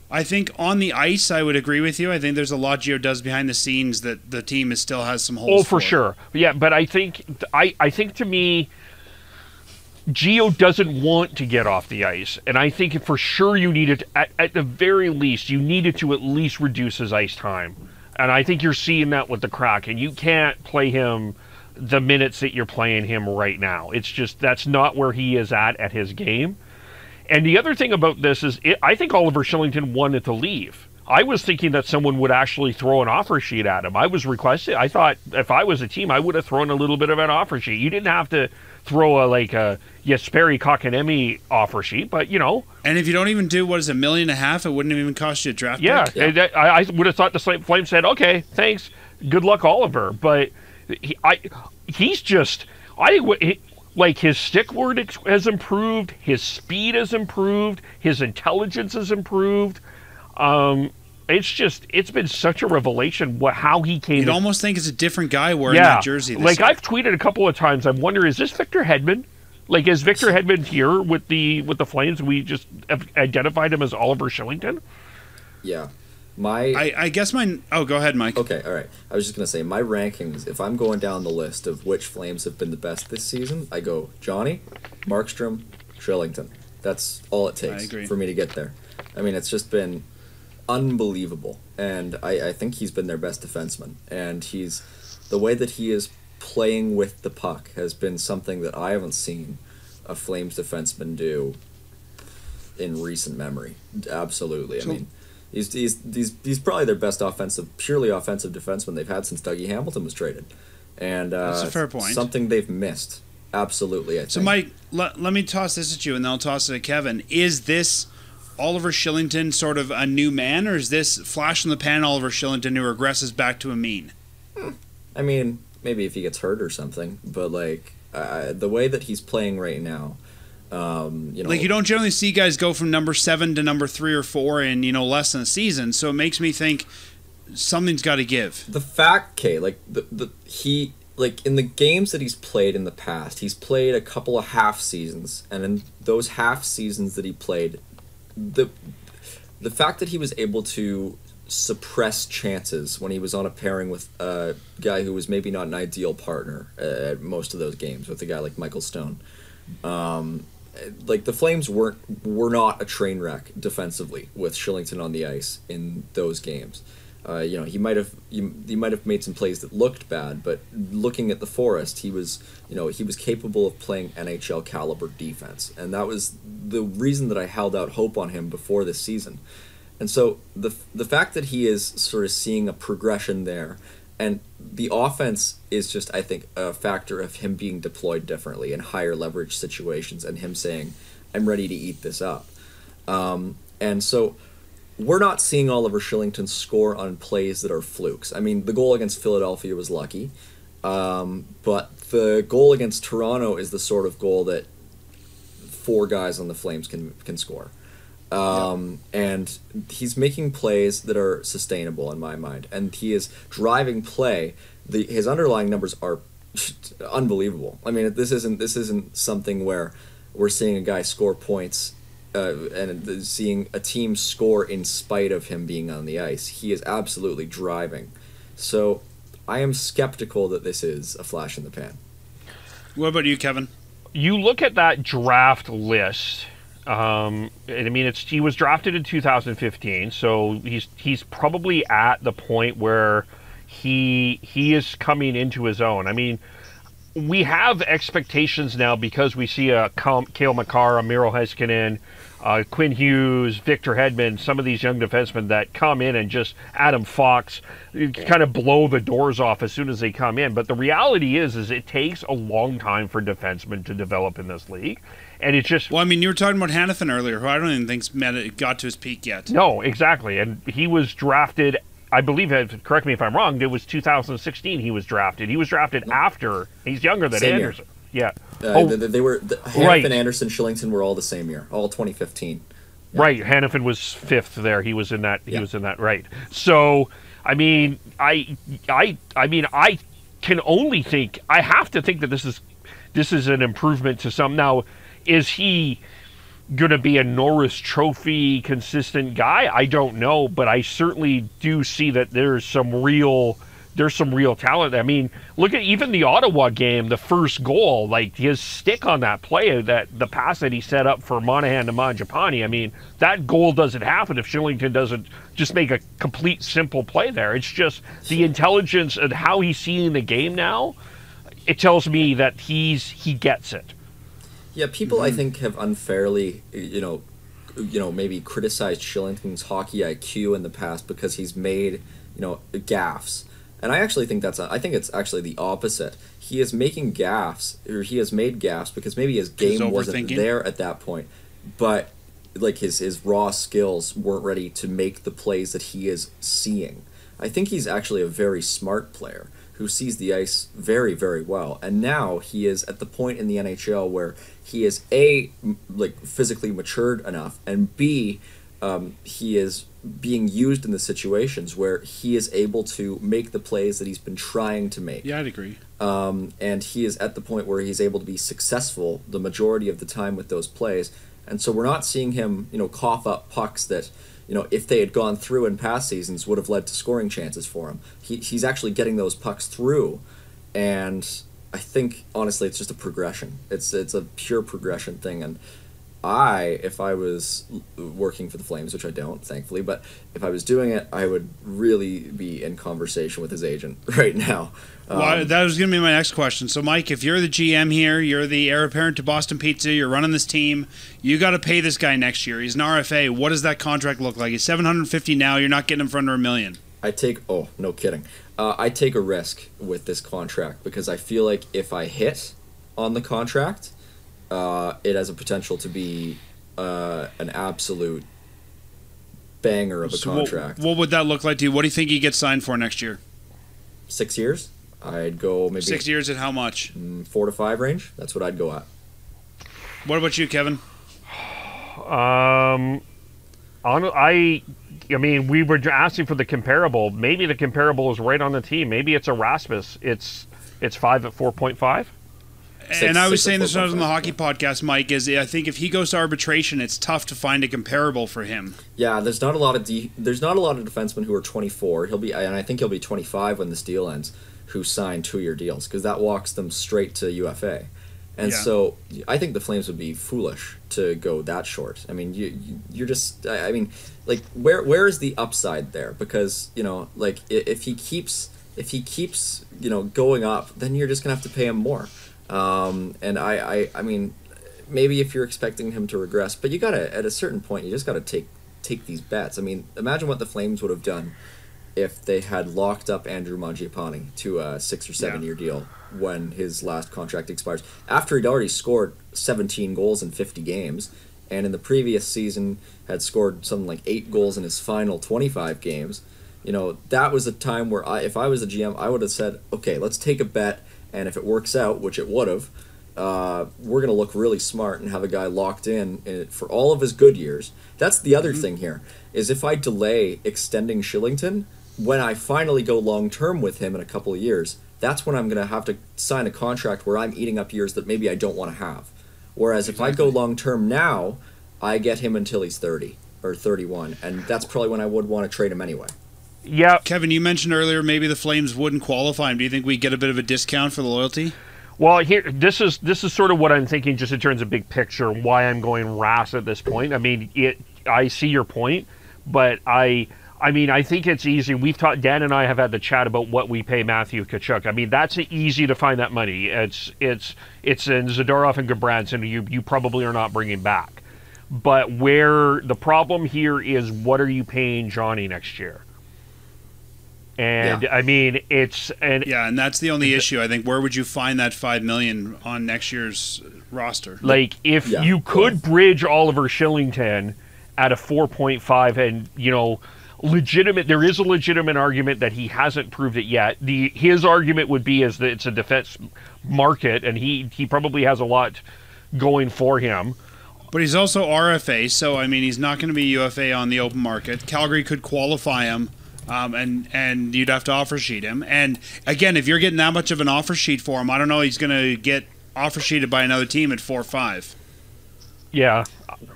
I think on the ice, I would agree with you. I think there's a lot Gio does behind the scenes that the team is still has some holes. Oh, for, for. sure, yeah. But I think I I think to me, Gio doesn't want to get off the ice, and I think for sure you needed at, at the very least you needed to at least reduce his ice time. And I think you're seeing that with the Kraken. You can't play him the minutes that you're playing him right now. It's just that's not where he is at at his game. And the other thing about this is, it, I think Oliver Kylington wanted to leave. I was thinking that someone would actually throw an offer sheet at him. I was requesting. I thought if I was a team, I would have thrown a little bit of an offer sheet. You didn't have to throw a like a Jesperi Kotkaniemi offer sheet, but you know. And if you don't even do what is a million and a half, it wouldn't even cost you a draft. Yeah, yeah. I, I, would have thought the Flame said, "Okay, thanks, good luck, Oliver." But he, I, he's just, I like his stick word has improved, his speed has improved, his intelligence has improved. Um, it's just it's been such a revelation what how he came. You'd to, almost think it's a different guy wearing yeah, that jersey. like year. I've tweeted a couple of times. I'm wondering is this Victor Hedman? Like is Victor Hedman here with the with the Flames? We just identified him as Oliver Kylington. Yeah, my I, I guess my oh go ahead Mike. Okay, all right. I was just gonna say my rankings. If I'm going down the list of which Flames have been the best this season, I go Johnny, Markstrom, Kylington. That's all it takes for me to get there. I mean, it's just been unbelievable, and I, I think he's been their best defenseman. And he's the way that he is playing with the puck has been something that I haven't seen a Flames defenseman do in recent memory. Absolutely, I mean. He's, he's, he's, he's probably their best offensive, purely offensive defenseman they've had since Dougie Hamilton was traded, and uh, that's a fair point. Something they've missed. Absolutely, I think. So, Mike, let, let me toss this at you, and then I'll toss it at Kevin. Is this Oliver Kylington sort of a new man, or is this flash in the pan Oliver Kylington who regresses back to a mean? I mean, maybe if he gets hurt or something, but like uh, the way that he's playing right now, Um, you know, Like you don't generally see guys go from number seven to number three or four in you know less than a season. So it makes me think something's got to give. the fact, okay, like the the he like in the games that he's played in the past, he's played a couple of half seasons, and in those half seasons that he played, the the fact that he was able to suppress chances when he was on a pairing with a guy who was maybe not an ideal partner at most of those games with a guy like Michael Stone. Um, like the Flames weren't were not a train wreck defensively with Kylington on the ice in those games. Uh, you know, he might have you, he might have made some plays that looked bad, but looking at the Forest, he was you know he was capable of playing NHL caliber defense, and that was the reason that I held out hope on him before this season. And so the the fact that he is sort of seeing a progression there, and the offense is just I think a factor of him being deployed differently in higher leverage situations, and him saying, "I'm ready to eat this up." Um, and so we're not seeing Oliver Kylington score on plays that are flukes. I mean, the goal against Philadelphia was lucky, um, but the goal against Toronto is the sort of goal that four guys on the Flames can can score. Um, And he's making plays that are sustainable in my mind, and he is driving play. The his underlying numbers are unbelievable. I mean, this isn't this isn't something where we're seeing a guy score points uh, and seeing a team score in spite of him being on the ice. He is absolutely driving. So I am skeptical that this is a flash in the pan. What about you, Kevin? you look at that draft list. Um, and I mean, it's he was drafted in 2015, so he's he's probably at the point where he he is coming into his own. I mean, we have expectations now because we see a Kale McCarr, a Miro Heiskanen, uh, Quinn Hughes, Victor Hedman, some of these young defensemen that come in and just Adam Fox kind of blow the doors off as soon as they come in. But the reality is, is it takes a long time for defensemen to develop in this league, and it's just Well, I mean, you were talking about Hanifin earlier, who I don't even think's met it, got to his peak yet. no, exactly. And he was drafted. I believe, correct me if I'm wrong. It was 2016. He was drafted. He was drafted after. He's younger than Same year. Yeah. Uh, oh, they, they were the, Hanif Right. and Andersson, Kylington were all the same year, all 2015. Right, Hanifin was fifth there. He was in that. He Yeah. was in that. Right. So, I mean, I, I, I mean, I can only think. I have to think that this is, this is an improvement to some. Now, is he going to be a Norris Trophy consistent guy? I don't know, but I certainly do see that there's some real. There's some real talent. I mean, look at even the Ottawa game, the first goal, like his stick on that play, that the pass that he set up for Monahan to Mangiapane. I mean, that goal doesn't happen if Kylington doesn't just make a complete simple play there. It's just the intelligence and how he's seeing the game now. It tells me that he's he gets it. Yeah, people I mm-hmm. think have unfairly, you know, you know, maybe criticized Kylington's hockey IQ in the past because he's made, you know, gaffes. And I actually think that's I think it's actually the opposite. He is making gaffes or he has made gaffes because maybe his game wasn't there at that point, but like his his raw skills weren't ready to make the plays that he is seeing. I think he's actually a very smart player who sees the ice very very well and now he is at the point in the NHL where he is a like physically matured enough and b um, he is being used in the situations where he is able to make the plays that he's been trying to make Yeah, I'd agree. um, and he is at the point where he's able to be successful the majority of the time with those plays. And so we're not seeing him, you know, cough up pucks that, you know, if they had gone through in past seasons would have led to scoring chances for him. He, he's actually getting those pucks through, and I think honestly it's just a progression. It's it's a pure progression thing, and I, if I was working for the Flames, which I don't, thankfully, but if I was doing it, I would really be in conversation with his agent right now. Um, well, that was going to be my next question. So, Mike, if you're the GM here, you're the heir apparent to Boston Pizza, you're running this team, you got to pay this guy next year. He's an RFA. What does that contract look like? He's 750 now. You're not getting him for under a million. I take oh no kidding. Uh, I take a risk with this contract because I feel like if I hit on the contract, uh, it has a potential to be uh, an absolute banger of a So contract. What, would that look like to you? What do you think he gets signed for next year? Six years, I'd go maybe Six years at how much? mm, four to five range. That's what I'd go at. What about you, Kevin? Um, on, I, I mean, we were asking for the comparable. Maybe the comparable is right on the team. Maybe it's Erasmus. It's it's five at four point five. And I was saying this when I was on the 4.5, hockey podcast, Mike. Is I think if he goes to arbitration, it's tough to find a comparable for him. Yeah, there's not a lot of de- there's not a lot of defensemen who are 24. He'll be and I think he'll be 25 when this deal ends. Who sign two-year deals because that walks them straight to UFA, and Yeah. so I think the Flames would be foolish to go that short. I mean, you, you you're just I I mean, like where where is the upside there? Because you know, like if he keeps if he keeps you know going up, then you're just gonna have to pay him more. Um, and I, I I mean, maybe if you're expecting him to regress, but you gotta at a certain point you just gotta take take these bets. I mean, imagine what the Flames would have done if they had locked up Andrew Mangiapane to a six or seven Yeah. year deal when his last contract expires after he'd already scored 17 goals in 50 games and in the previous season had scored something like eight goals in his final 25 games you know that was a time where I, if i was a gm i would have said okay let's take a bet and if it works out which it would have uh, we're going to look really smart and have a guy locked in, for all of his good years. That's the other thing here is if i delay extending kylington when i finally go long term with him in a couple of years that's when i'm going to have to sign a contract where i'm eating up years that maybe i don't want to have. Whereas if i go long term now i get him until he's 30 or 31 and that's probably when i would want to trade him anyway Yeah, Kevin, you mentioned earlier maybe the Flames wouldn't qualify him. Do you think we get a bit of a discount for the loyalty? Well, here this is this is sort of what I'm thinking, just in terms of big picture, why I'm going Ras at this point. I mean, it. I see your point, but I. I mean, I think it's easy. We've talked. Dan and I have had the chat about what we pay Matthew Tkachuk. I mean, that's easy to find that money. It's it's it's in Zadorov and Gudbranson. You you probably are not bringing back. But where the problem here is, what are you paying Johnny next year? And Yeah. I mean, it's and Yeah, and that's the only issue. I think where would you find that five million on next year's roster? Like if Yeah, you could well- bridge Oliver Kylington at a 4.5 and you know legitimate there is a legitimate argument that he hasn't proved it yet. The his argument would be is that it's a defense market and he he probably has a lot going for him. But he's also RFA, so I mean he's not going to be UFA on the open market. Calgary could qualify him, um, and and you'd have to offer sheet him. And again, if you're getting that much of an offer sheet for him, I don't know he's going to get offer sheeted by another team at four or five. Yeah.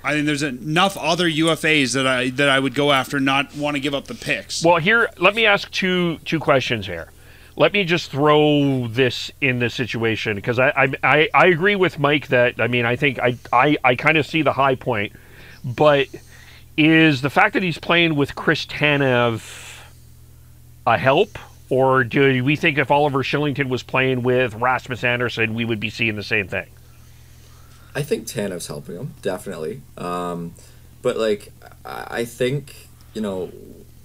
I think there's enough other UFAs that I that I would go after, not want to give up the picks. Well, here let me ask two two questions here. Let me just throw this in this situation because I, I I I agree with Mike that I mean I think I I, I kind of see the high point, but is the fact that he's playing with Chris Tanev a help, or do we think if Oliver Kylington was playing with Rasmus Andersson, we would be seeing the same thing? I think Tanev's helping him definitely, um, but like I think you know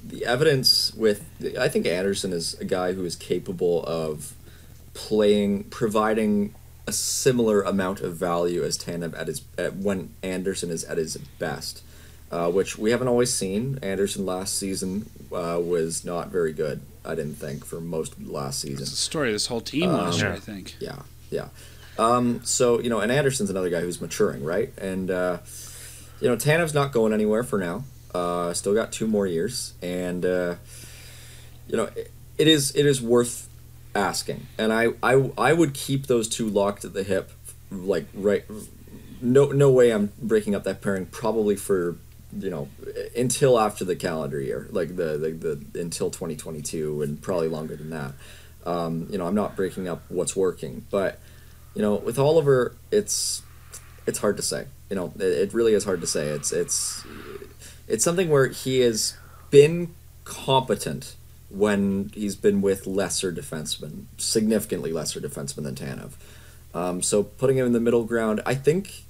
the evidence with I think Andersson is a guy who is capable of playing providing a similar amount of value as Tanev at his at when Andersson is at his best, uh, which we haven't always seen. Andersson last season uh, was not very good. I didn't think for most of last season. It's the story of this whole team last year, I think. Yeah, yeah. Um, so you know, and Andersson's another guy who's maturing, right? And uh, you know, Tanev's not going anywhere for now. Uh, still got two more years, and uh, you know, it, it is it is worth asking. And I, I I would keep those two locked at the hip, like right. No no way I'm breaking up that pairing. Probably for you know until after the calendar year, like the the, the until 2022, and probably longer than that. Um, you know, I'm not breaking up what's working, but you know, with Oliver, it's it's hard to say. You know, it, it really is hard to say. It's it's it's something where he has been competent when he's been with lesser defensemen, significantly lesser defensemen than Tanev. Um, so putting him in the middle ground, I think,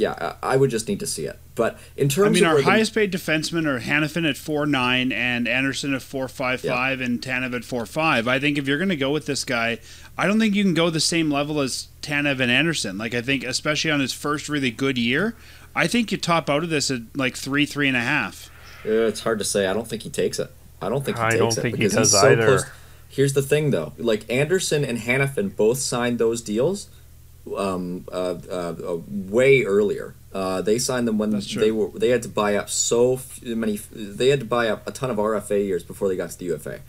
yeah, I, I would just need to see it. But in terms I mean, of our where the- highest paid defensemen are Hanifin at four nine and Andersson at four five five and Tanev at four five. I think if you're going to go with this guy, I don't think you can go the same level as Tanev and Andersson. Like I think, especially on his first really good year, I think you top out of this at like three three and a half. Uh, it's hard to say. I don't think he takes it. I don't think he I takes don't it think he because does he's so either. close. Here's the thing, though. Like Andersson and Hanifin both signed those deals um, uh, uh, way earlier. Uh, they signed them when they were they had to buy up so f- many. They had to buy up a ton of RFA years before they got to the UFA.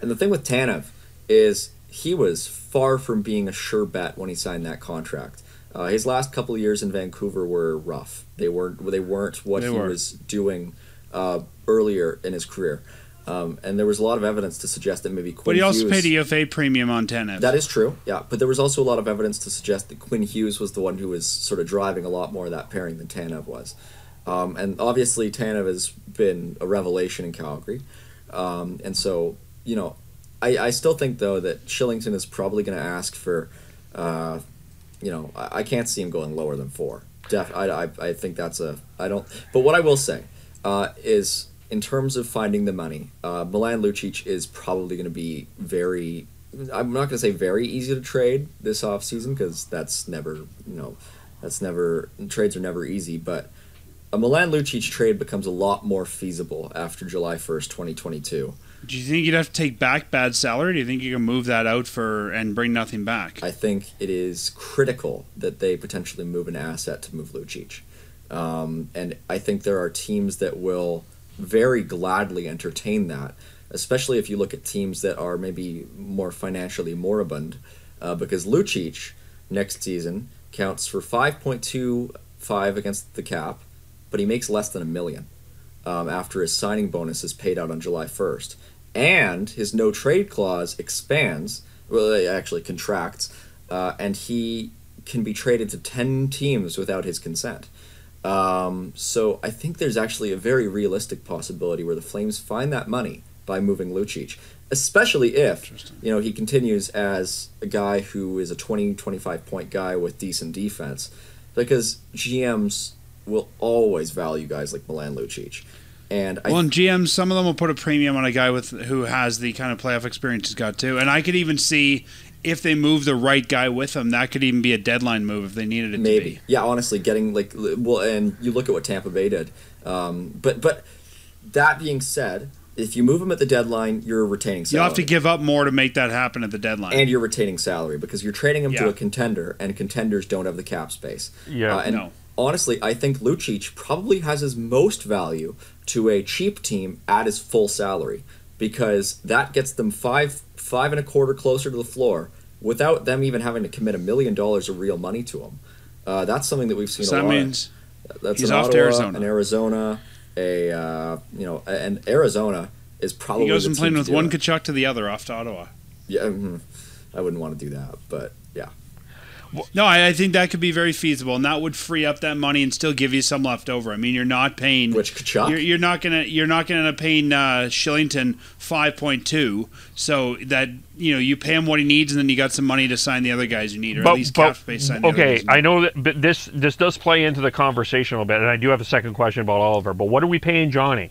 And the thing with Tanev is he was far from being a sure bet when he signed that contract. Uh, his last couple of years in Vancouver were rough. They weren't they weren't what They he were. was doing uh, earlier in his career. Um, and there was a lot of evidence to suggest that maybe Quinn But he also Hughes, paid a UFA premium on Tanev. that is true, yeah. But there was also a lot of evidence to suggest that Quinn Hughes was the one who was sort of driving a lot more of that pairing than Tanev was. Um, and obviously, Tanev has been a revelation in Calgary. Um, and so, you know, I, I still think, though, that Kylington is probably going to ask for, uh, you know, I, I can't see him going lower than four. Def, I, I, I think that's a. I don't. But what I will say uh, is, in terms of finding the money, uh, Milan Lucic is probably going to be very. I'm not going to say very easy to trade this offseason because that's never, you know, that's never. Trades are never easy. But a Milan Lucic trade becomes a lot more feasible after July 1st, 2022. Do you think you'd have to take back bad salary? Do you think you can move that out for and bring nothing back? I think it is critical that they potentially move an asset to move Lucic. Um, and I think there are teams that will very gladly entertain that, especially if you look at teams that are maybe more financially moribund, uh, because Lucic next season counts for 5.25 against the cap, but he makes less than a million um, after his signing bonus is paid out on July 1st. And his no trade clause expands, well, actually contracts, uh, and he can be traded to 10 teams without his consent. Um, so I think there's actually a very realistic possibility where the Flames find that money by moving Lucic, especially if you know he continues as a guy who is a 20 25 point guy with decent defense because GMs will always value guys like Milan Lucic. And I well, and GMs, some of them will put a premium on a guy with who has the kind of playoff experience he's got too. And I could even see if they move the right guy with them, that could even be a deadline move if they needed it to Maybe, be. yeah. Honestly, getting like well, and you look at what Tampa Bay did. Um, but but that being said, if you move them at the deadline, you're retaining. You'll have to give up more to make that happen at the deadline. and you're retaining salary because you're trading him to a contender, and contenders don't have the cap space. Yeah. Uh, and No. honestly, I think Lucic probably has his most value to a cheap team at his full salary because that gets them five five and a quarter closer to the floor without them even having to commit a million dollars of real money to him. Uh, that's something that we've seen so a that lot. means That's he's an off to Arizona. an Arizona, a uh, you know, and Arizona is probably he goes from playing with one. Tkachuk to the other off to Ottawa. Yeah, mhm. I wouldn't want to do that, but yeah. No, I, I think that could be very feasible, and that would free up that money and still give you some left over. I mean, you're not paying. Which Tkachuk? You're, you're not gonna. You're not gonna paying uh, Kylington five point two. So that you know you pay him what he needs, and then you got some money to sign the other guys you need, or at least cap space sign. The other okay, guys I know that, but this this does play into the conversation a little bit, and I do have a second question about Oliver. But what are we paying Johnny?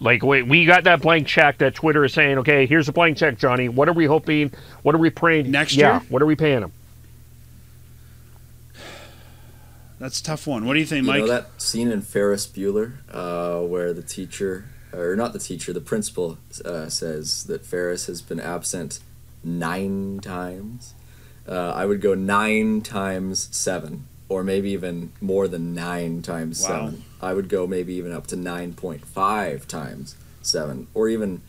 Like, wait, we got that blank check that Twitter is saying, okay, here's a blank check, Johnny. What are we hoping? What are we praying Next yeah, year? What are we paying him? That's a tough one. What do you think, Mike? You know that scene in Ferris Bueller uh, where the teacher, or not the teacher, the principal uh, says that Ferris has been absent nine times? Uh, I would go nine times seven, or maybe even more than nine times Wow. seven. I would go maybe even up to 9.5 times seven, or even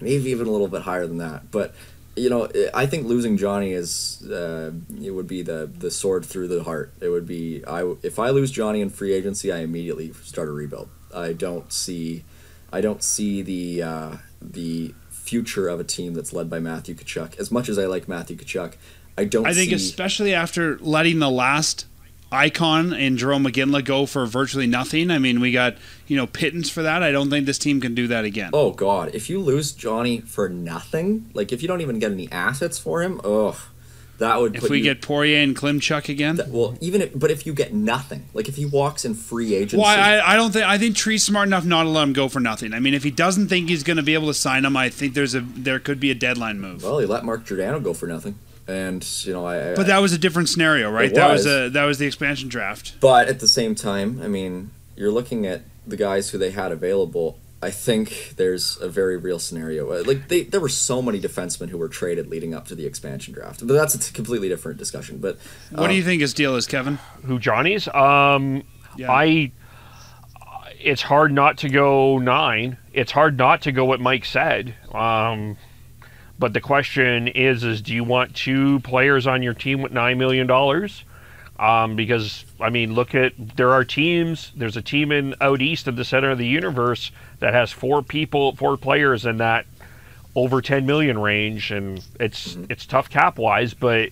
maybe even a little bit higher than that. But you know, I think losing Johnny is uh, it would be the the sword through the heart. It would be I if I lose Johnny in free agency, I immediately start a rebuild. I don't see, I don't see the uh, the future of a team that's led by Matthew Tkachuk. As much as I like Matthew Tkachuk, I don't. I think especially after letting the last icon and Jarome Iginla go for virtually nothing. I mean, we got you know pittance for that. I don't think this team can do that again. Oh God! If you lose Johnny for nothing, like if you don't even get any assets for him, ugh, that would. if we you, get Poirier and Klimchuk again, that, well, even if, but if you get nothing, like if he walks in free agency, well, I, I don't think I think Tree's smart enough not to let him go for nothing. I mean, if he doesn't think he's going to be able to sign him, I think there's a there could be a deadline move. well, he let Mark Giordano go for nothing, and you know I. I But that was a different scenario, right? That was was. a that was the expansion draft. But at the same time, I mean, you're looking at the guys who they had available. I think there's a very real scenario. Uh, Like they, there were so many defensemen who were traded leading up to the expansion draft, but that's a completely different discussion. But What do you think his deal is, Kevin? Who Johnny's? Um, Yeah. I. It's hard not to go nine. It's hard not to go what Mike said. Um, but the question is: is do you want two players on your team with nine million dollars? Um, because I mean, look at there are teams. There's a team in out east of the center of the universe that has four people, four players in that over 10 million range, and it's it's tough cap wise, but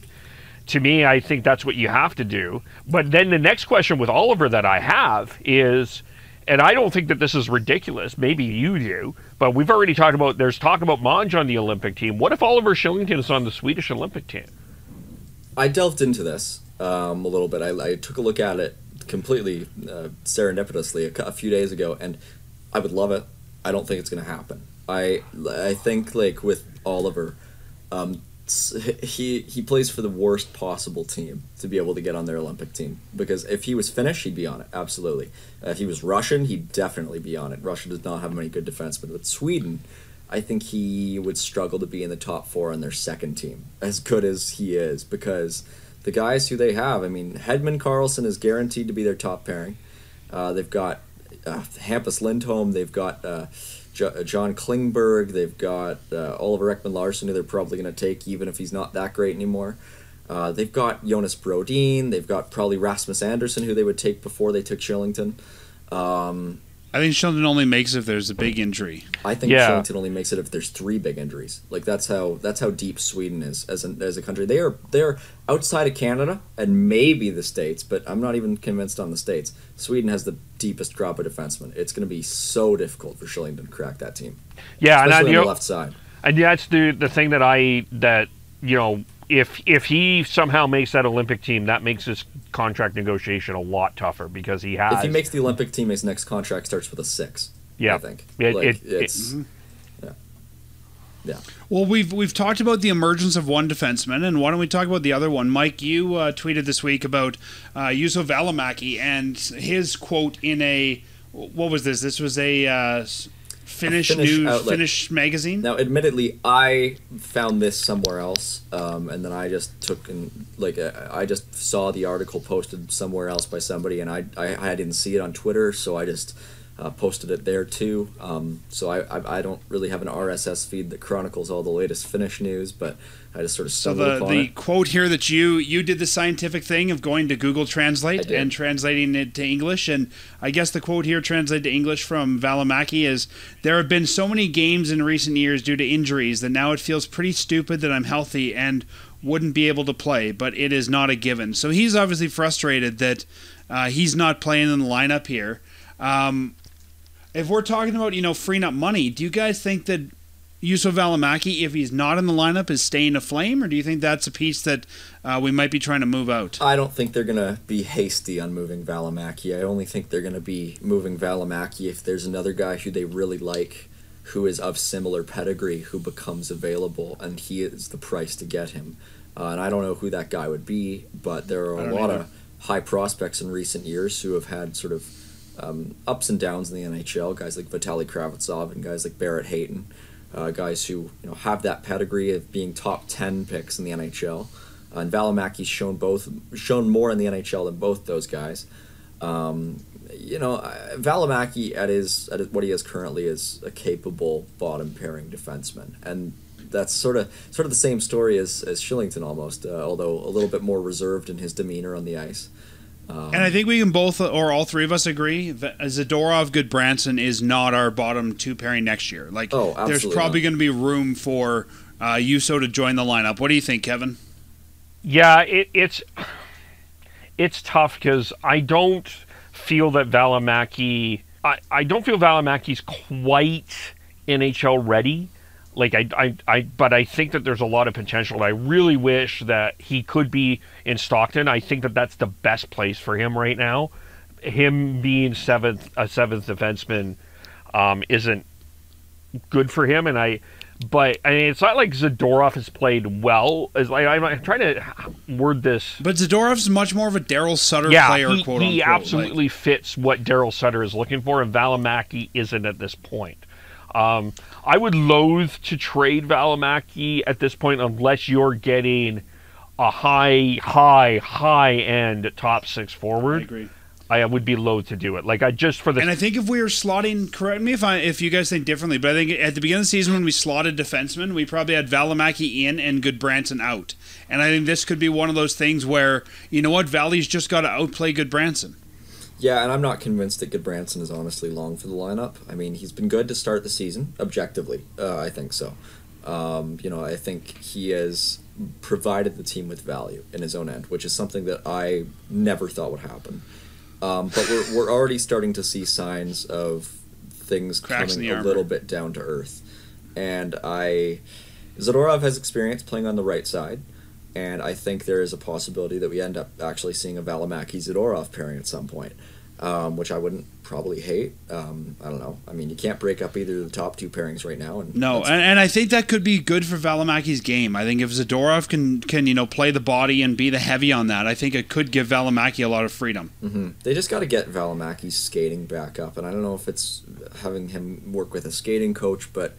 to me, I think that's what you have to do. But then the next question with Oliver that I have is, and I don't think that this is ridiculous. Maybe you do, but we've already talked about. There's talk about Monge on the Olympic team. What if Oliver Kylington is on the Swedish Olympic team? I delved into this um, a little bit. I, I took a look at it completely uh, serendipitously a, a few days ago, and I would love it. I don't think it's going to happen. I I think like with Oliver, um, he he plays for the worst possible team to be able to get on their Olympic team because if he was Finnish, he'd be on it absolutely. Uh, if he was Russian, he'd definitely be on it. Russia does not have many good defensemen, but Sweden. I think he would struggle to be in the top four on their second team, as good as he is, because the guys who they have, I mean, Hedman Karlsson is guaranteed to be their top pairing. Uh, they've got uh, Hampus Lindholm, they've got uh, jo- John Klingberg, they've got uh, Oliver Ekman Larsson, who they're probably going to take, even if he's not that great anymore. Uh, they've got Jonas Brodin, they've got probably Rasmus Andersson, who they would take before they took Kylington. Um, I think Sheldon only makes it if there's a big injury. I think Yeah. Kylington only makes it if there's three big injuries. Like that's how that's how deep Sweden is as a, as a country. They are they're outside of Canada and maybe the states, but I'm not even convinced on the states. Sweden has the deepest crop of defensemen. It's going to be so difficult for Kylington to crack that team, Yeah, and I, especially you on the left side. And that's the the thing that I that you know if if he somehow makes that Olympic team, that makes his contract negotiation a lot tougher because he has. If he makes the Olympic team, his next contract starts with a six. Yeah. I think It- like, it- it- it's yeah, yeah. Well, we've we've talked about the emergence of one defenseman, and why don't we talk about the other one? Mike, you uh, tweeted this week about uh, Juuso Välimäki and his quote in a what was this? This was a uh, Finnish, Finnish news outlet. Finnish magazine. Now, admittedly, I found this somewhere else, um, and then I just took and like uh, I just saw the article posted somewhere else by somebody, and I I, I didn't see it on Twitter, so I just uh, posted it there too. Um, so I, I I don't really have an RSS feed that chronicles all the latest Finnish news, but I just sort of So stumbled the upon the it. quote here that you you did the scientific thing of going to Google Translate and translating it to English, and I guess the quote here translated to English from Valimaki is there have been so many games in recent years due to injuries that now it feels pretty stupid that I'm healthy and wouldn't be able to play, but it is not a given. So he's obviously frustrated that uh, he's not playing in the lineup here. Um, if we're talking about you know freeing up money, do you guys think that Juuso Valimaki, if he's not in the lineup, is staying aflame, or do you think that's a piece that uh, we might be trying to move out? I don't think they're gonna be hasty on moving Valimaki. I only think they're gonna be moving Valimaki if there's another guy who they really like, who is of similar pedigree, who becomes available, and he is the price to get him. Uh, and I don't know who that guy would be, but there are a lot either. of high prospects in recent years who have had sort of um, ups and downs in the NHL. Guys like Vitali Kravtsov and guys like Barrett Hayton, uh, guys who you know have that pedigree of being top ten picks in the NHL. Uh, and Valimaki's shown both shown more in the NHL than both those guys. Um, you know, Valimaki at his at what he is currently is a capable bottom pairing defenseman, and that's sort of sort of the same story as as Kylington almost, uh, although a little bit more reserved in his demeanor on the ice. Um, And I think we can both, or all three of us, agree that Zadorov Gudbranson is not our bottom two pairing next year. Like, Oh, there's probably going to be room for uh, Juuso to join the lineup. What do you think, Kevin? Yeah, it, it's it's tough because I don't feel that Valimaki. I, I don't feel Valimaki's quite NHL ready. Like I, I, I, but I think that there's a lot of potential. I really wish that he could be in Stockton. I think that that's the best place for him right now. Him being seventh, a seventh defenseman, um, isn't good for him. And I, But I mean, it's not like Zadorov has played well. As like I'm, trying to word this. But Zadorov's much more of a Daryl Sutter Yeah, player, he, quote he unquote. absolutely Like, fits what Daryl Sutter is looking for, and Valimaki isn't at this point. Um, I would loathe to trade Valimaki at this point unless you're getting a high, high, high end top six I forward. agree. I would be loath to do it. Like I just for the And I think if we were slotting, correct me if I if you guys think differently, but I think at the beginning of the season when we slotted defensemen, we probably had Valimaki in and Gudbranson out. And I think this could be one of those things where you know what, Valley's just got to outplay Gudbranson. Yeah, and I'm not convinced that Gudbranson is honestly long for the lineup. I mean, he's been good to start the season, objectively. Uh, I think so. Um, you know, I think he has provided the team with value in his own end, which is something that I never thought would happen. Um, but we're, we're already starting to see signs of things Cracks coming a little bit down to earth. And I. Zadorov has experience playing on the right side, and I think there is a possibility that we end up actually seeing a Valimaki Zadorov pairing at some point, um, which I wouldn't probably hate. Um, I don't know. I mean, you can't break up either of the top two pairings right now. And No, and, and I think that could be good for Valimaki's game. I think if Zadorov can can you know play the body and be the heavy on that, I think it could give Valimaki a lot of freedom. Mhm. They just got to get Valimaki's skating back up, and I don't know if it's having him work with a skating coach, but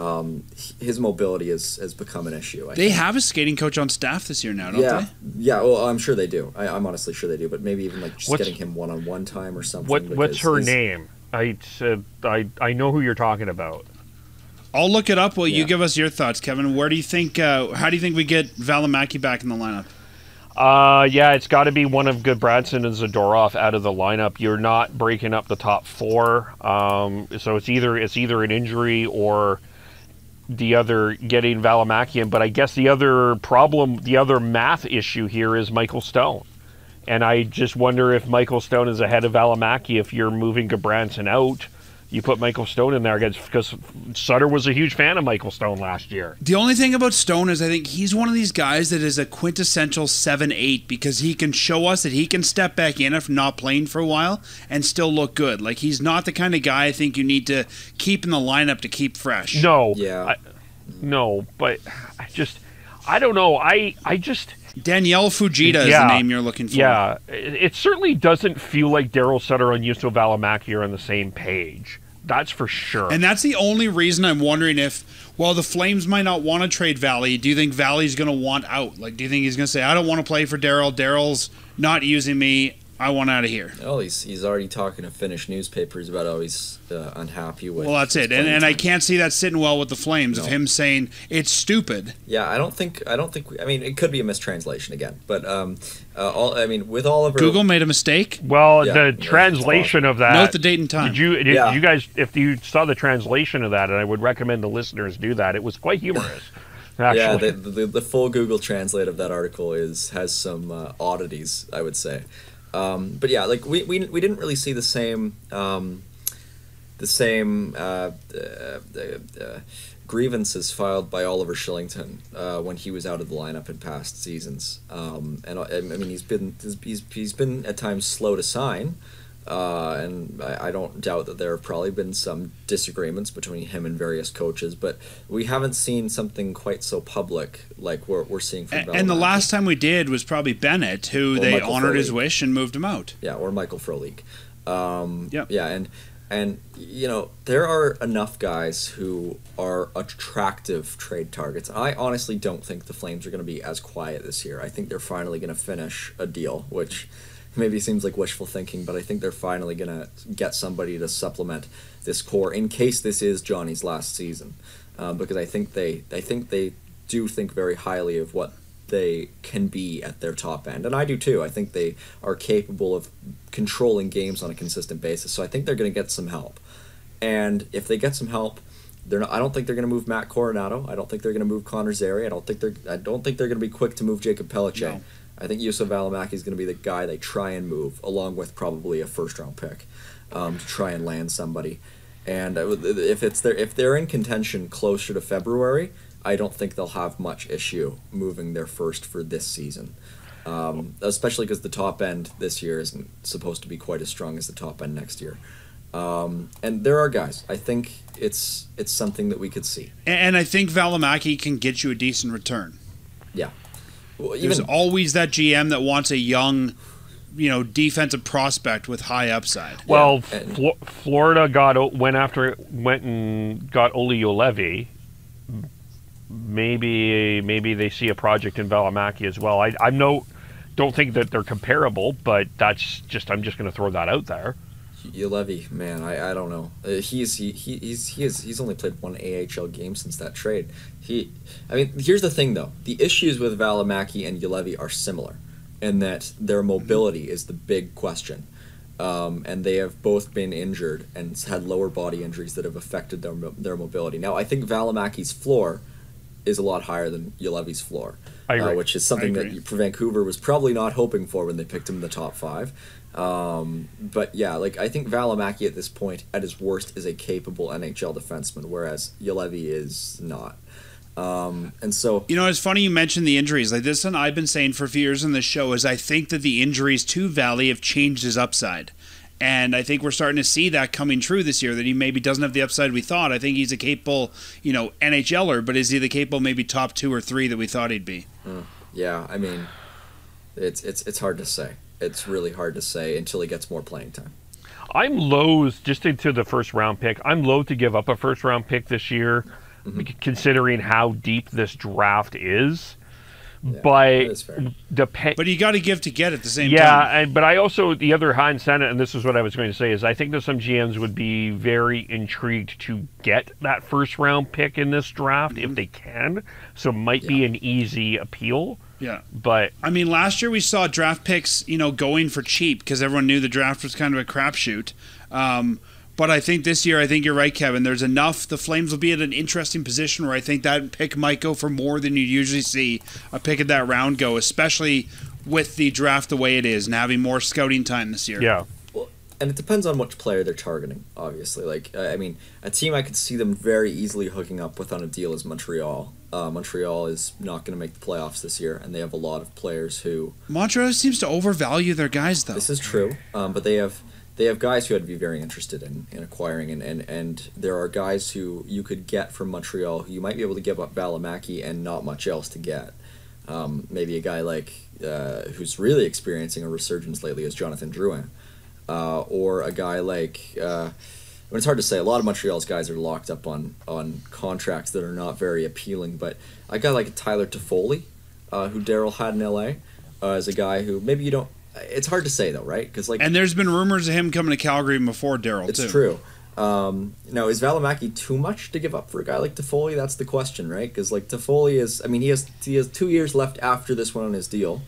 um, his mobility is, has become an issue. I They think. have a skating coach on staff this year now, don't yeah, they? yeah. Well, I'm sure they do. I, I'm honestly sure they do, but maybe even like just What's- getting him one on one time or something. what what's her name? I said I I know who you're talking about. I'll look it up while you give us your thoughts, Kevin. Where do you think? Uh, how do you think we get Valimaki back in the lineup? Uh, yeah, it's got to be one of Gudbranson and Zadorov out of the lineup. You're not breaking up the top four, um, so it's either it's either an injury or the other getting Valimaki. But I guess the other problem, the other math issue here is Michael Stone, and I just wonder if Michael Stone is ahead of Valimaki if you're moving Gudbranson out. You put Michael Stone in there against because Sutter was a huge fan of Michael Stone last year. The only thing about Stone is I think he's one of these guys that is a quintessential 7 8 because he can show us that he can step back in if not playing for a while and still look good. Like, he's not the kind of guy I think you need to keep in the lineup to keep fresh. No, Yeah. I, no, but I just, I don't know. I, I just, Danielle Fujita is Yeah. the name you're looking for. yeah, it, it certainly doesn't feel like Daryl Sutter and Juuso Valimaki are on the same page. That's for sure. And that's the only reason I'm wondering if, well, the Flames might not want to trade Valley. Do you think Valley's going to want out? Like, do you think he's going to say, I don't want to play for Daryl. Daryl's not using me. I want out of here. Oh, he's he's already talking to Finnish newspapers about how he's uh, unhappy with. Well, that's his it. And, playing and I can't see that sitting well with the Flames of him saying it's stupid. Yeah, I don't think I don't think I mean it could be a mistranslation again, but um, uh, all I mean with Oliver. Google made a mistake. well, Yeah, the yeah, translation of that. Note the date and time. Did you, did Yeah. you guys, if you saw the translation of that, and I would recommend the listeners do that, it was quite humorous. Actually. Yeah, the, the, the full Google Translate of that article is has some uh, oddities, I would say. Um, but yeah, like we, we, we didn't really see the same um, the same uh, uh, uh, grievances filed by Oliver Kylington uh, when he was out of the lineup in past seasons. Um, and I, I mean, he's been he's, he's been at times slow to sign. Uh, and I, I don't doubt that there have probably been some disagreements between him and various coaches, but we haven't seen something quite so public like we're, we're seeing from A- and the last time we did was probably Bennett, who Or they Michael honored his wish and moved him out. yeah, or Michael Frolik. Um, Yep. Yeah, and and you know there are enough guys who are attractive trade targets. I honestly don't think the Flames are going to be as quiet this year. I think they're finally going to finish a deal, which maybe seems like wishful thinking, but I think they're finally going to get somebody to supplement this core in case this is Johnny's last season, um, because I think they I think they do think very highly of what they can be at their top end. And I do too. I think they are capable of controlling games on a consistent basis. So I think they're going to get some help. And if they get some help, they're not, I don't think they're going to move Matt Coronato. I don't think they're going to move Connor Zary. I don't think they're I don't think they're going to be quick to move Jakob Pelletier. No. I think Juuso Valimaki is going to be the guy they try and move, along with probably a first round pick, um, to try and land somebody. And uh, if it's there, if they're in contention closer to February, I don't think they'll have much issue moving their first for this season. Um, especially because the top end this year isn't supposed to be quite as strong as the top end next year. Um, and there are guys. I think it's it's something that we could see. And I think Valimaki can get you a decent return. Yeah. Well, even, There's always that GM that wants a young, you know, defensive prospect with high upside. Well, yeah. Fl- Florida got went after it went and got Olli Juolevi. Maybe maybe they see a project in Valimaki as well. I I know don't think that they're comparable, but that's just I'm just going to throw that out there. Juolevi, man, I, I don't know. Uh, he's he, he he's he is he's only played one AHL game since that trade. He, I mean, here's the thing though: the issues with Valimaki and Juolevi are similar, in that their mobility is the big question, um, and they have both been injured and had lower body injuries that have affected their their mobility. Now, I think Valimaki's floor is a lot higher than Juolevi's floor, uh, which is something that Vancouver was probably not hoping for when they picked him in the top five. Um, but yeah, like I think Valimaki at this point, at his worst, is a capable NHL defenseman, whereas Juolevi is not. Um, and so you know, it's funny you mentioned the injuries. Like this, one I've been saying for a few years in the show is I think that the injuries to Valley have changed his upside. And I think we're starting to see that coming true this year. That he maybe doesn't have the upside we thought. I think he's a capable, you know, NHLer, but is he the capable maybe top two or three that we thought he'd be? Mm, yeah, I mean, it's it's it's hard to say it's really hard to say until he gets more playing time. I'm loath just into the first round pick. I'm loath to give up a first round pick this year, mm-hmm. considering how deep this draft is. Yeah, but depend. But you got to give to get at the same yeah, time. Yeah, and but I also the other hand Senate, and this is what I was going to say is I think that some GMs would be very intrigued to get that first round pick in this draft mm-hmm. if they can. So it might yeah. be an easy appeal. Yeah. But I mean, last year we saw draft picks, you know, going for cheap because everyone knew the draft was kind of a crapshoot. Um, but I think this year, I think you're right, Kevin. There's enough. The Flames will be at an interesting position where I think that pick might go for more than you usually see a pick at that round go, especially with the draft the way it is and having more scouting time this year. Yeah and it depends on which player they're targeting. Obviously, like I mean, a team I could see them very easily hooking up with on a deal is Montreal. Uh, Montreal is not going to make the playoffs this year, and they have a lot of players who. Montreal seems to overvalue their guys, though. This is true, um, but they have they have guys who I'd be very interested in, in acquiring, and, and, and there are guys who you could get from Montreal who you might be able to give up Valimaki and not much else to get. Um, maybe a guy like uh, who's really experiencing a resurgence lately is Jonathan Drouin uh, or a guy like. Uh, I mean, it's hard to say. A lot of Montreal's guys are locked up on on contracts that are not very appealing. But a guy like Tyler Toffoli, uh, who Darryl had in L.A., uh, is a guy who maybe you don't. It's hard to say though, right? Because like, and there's been rumors of him coming to Calgary before Darryl. It's too. true. Um, now, is Valimaki too much to give up for a guy like Toffoli? That's the question, right? Because like Toffoli is, I mean, he has he has two years left after this one on his deal.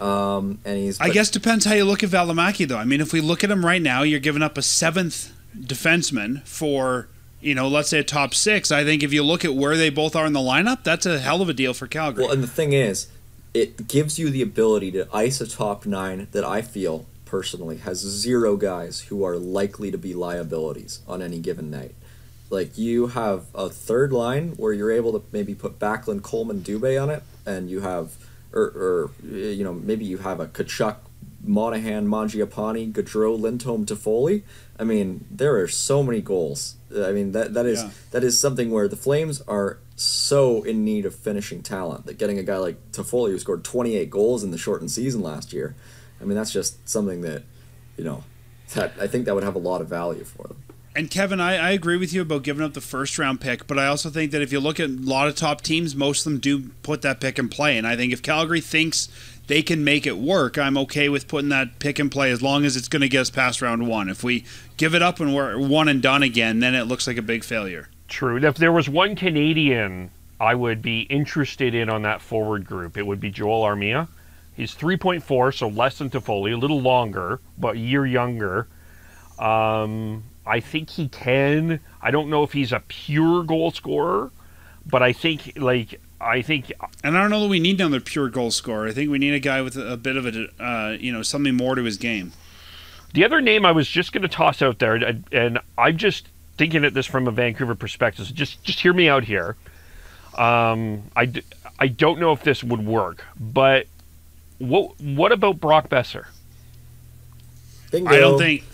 Um, and he's. I guess depends how you look at Valimaki, though. I mean, if we look at him right now, you're giving up a seventh defenseman for you know, let's say a top six. I think if you look at where they both are in the lineup, that's a hell of a deal for Calgary. Well, and the thing is, it gives you the ability to ice a top nine that I feel personally has zero guys who are likely to be liabilities on any given night. Like you have a third line where you're able to maybe put Backlund, Coleman, Dubé on it, and you have or, or eh, you know maybe you have a Tkachuk, Monahan, Mangiapane, Gaudreau, Lindholm, Toffoli. I mean, there are so many goals. Eh, I mean that that is yeah. that is something where the Flames are so in need of finishing talent that getting a guy like Toffoli who scored 28 goals in the shortened season last year. I mean, that's just something that you know that I think that would have a lot of value for them. And Kevin, I, I agree with you about giving up the first round pick, but I also think that if you look at a lot of top teams, most of them do put that pick in play. And I think if Calgary thinks they can make it work, I'm okay with putting that pick in play as long as it's going to get us past round one. If we give it up and we're one and done again, then it looks like a big failure. True. If there was one Canadien I would be interested in on that forward group, it would be Joel Armia. He's 3.4, so less than Toffoli, a little longer, but a year younger. Um, I think he can. I don't know if he's a pure goal scorer, but I think like I think. And I don't know that we need another pure goal scorer. I think we need a guy with a, a bit of a uh, you know something more to his game. The other name I was just going to toss out there, and I'm just thinking at this from a Vancouver perspective. So just just hear me out here. Um, I, I don't know if this would work, but what what about Brock Boeser? Bingo. I don't think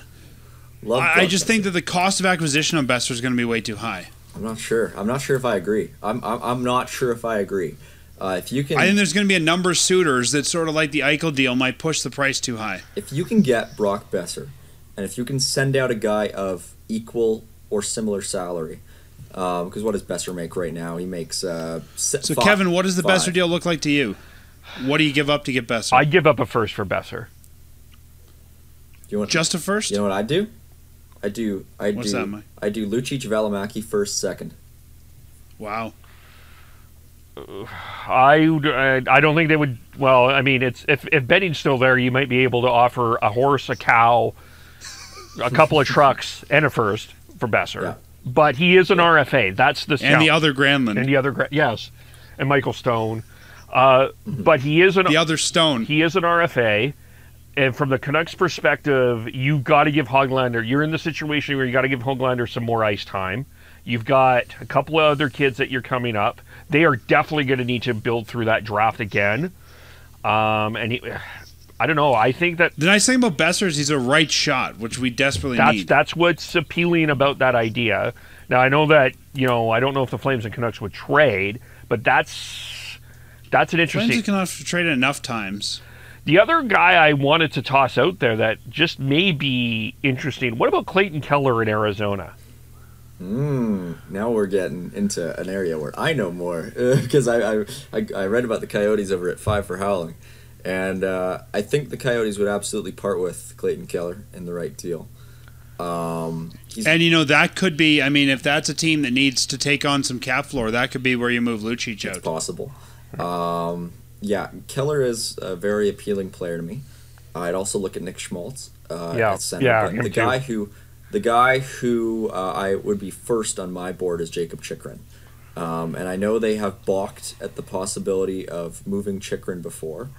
Love. I, I just think that the cost of acquisition on Boeser is going to be way too high. I'm not sure. I'm not sure if I agree. I'm I'm, I'm not sure if I agree. Uh, if you can, I think there's going to be a number of suitors that sort of like the Eichel deal might push the price too high. if you can get Brock Boeser, and if you can send out a guy of equal or similar salary, because what does Boeser make right now? He makes. Uh, So, Kevin, what does the Boeser deal look like to you? What do you give up to get Boeser? I give up a first for Boeser. You want Just a first? You know what I do? I do. I What's do. that, Mike? I do Lucic Valimaki first, second. Wow. I uh, I don't think they would. Well, I mean, it's if if Benny's still there, you might be able to offer a horse, a cow, a couple of trucks, and a first for Boeser. Yeah. But he is an RFA. That's the And the other Granlund. and the other gra- yes, and Michael Stone. Uh, But he is an the other Stone. he is an RFA. And from the Canucks' perspective, you've got to give Hoglander. You're in the situation where you got to give Hoglander some more ice time. You've got a couple of other kids that you're coming up. They are definitely going to need to build through that draft again. Um, and he, I don't know. I think that The nice thing about Boeser is he's a right shot, which we desperately that's need. that's what's appealing about that idea. Now I know that you know I don't know if the Flames and Canucks would trade, but that's that's an Flames interesting. have come off traded enough times. The other guy I wanted to toss out there that just may be interesting. What about Clayton Keller in Arizona? Mm, now we're getting into an area where I know more because I, I, I I read about the Coyotes over at Five for Howling, and uh, I think the Coyotes would absolutely part with Clayton Keller in the right deal. Um, he's, And you know that could be. I mean, if that's a team that needs to take on some cap floor, that could be where you move Lucic it's possible. Um, yeah, Keller is a very appealing player to me. I'd also look at Nick Schmaltz uh, Yeah, at center. yeah, the too. guy who the guy who uh, I would be first on my board is Jakob Chychrun. Um, and I know they have balked at the possibility of moving Chychrun before.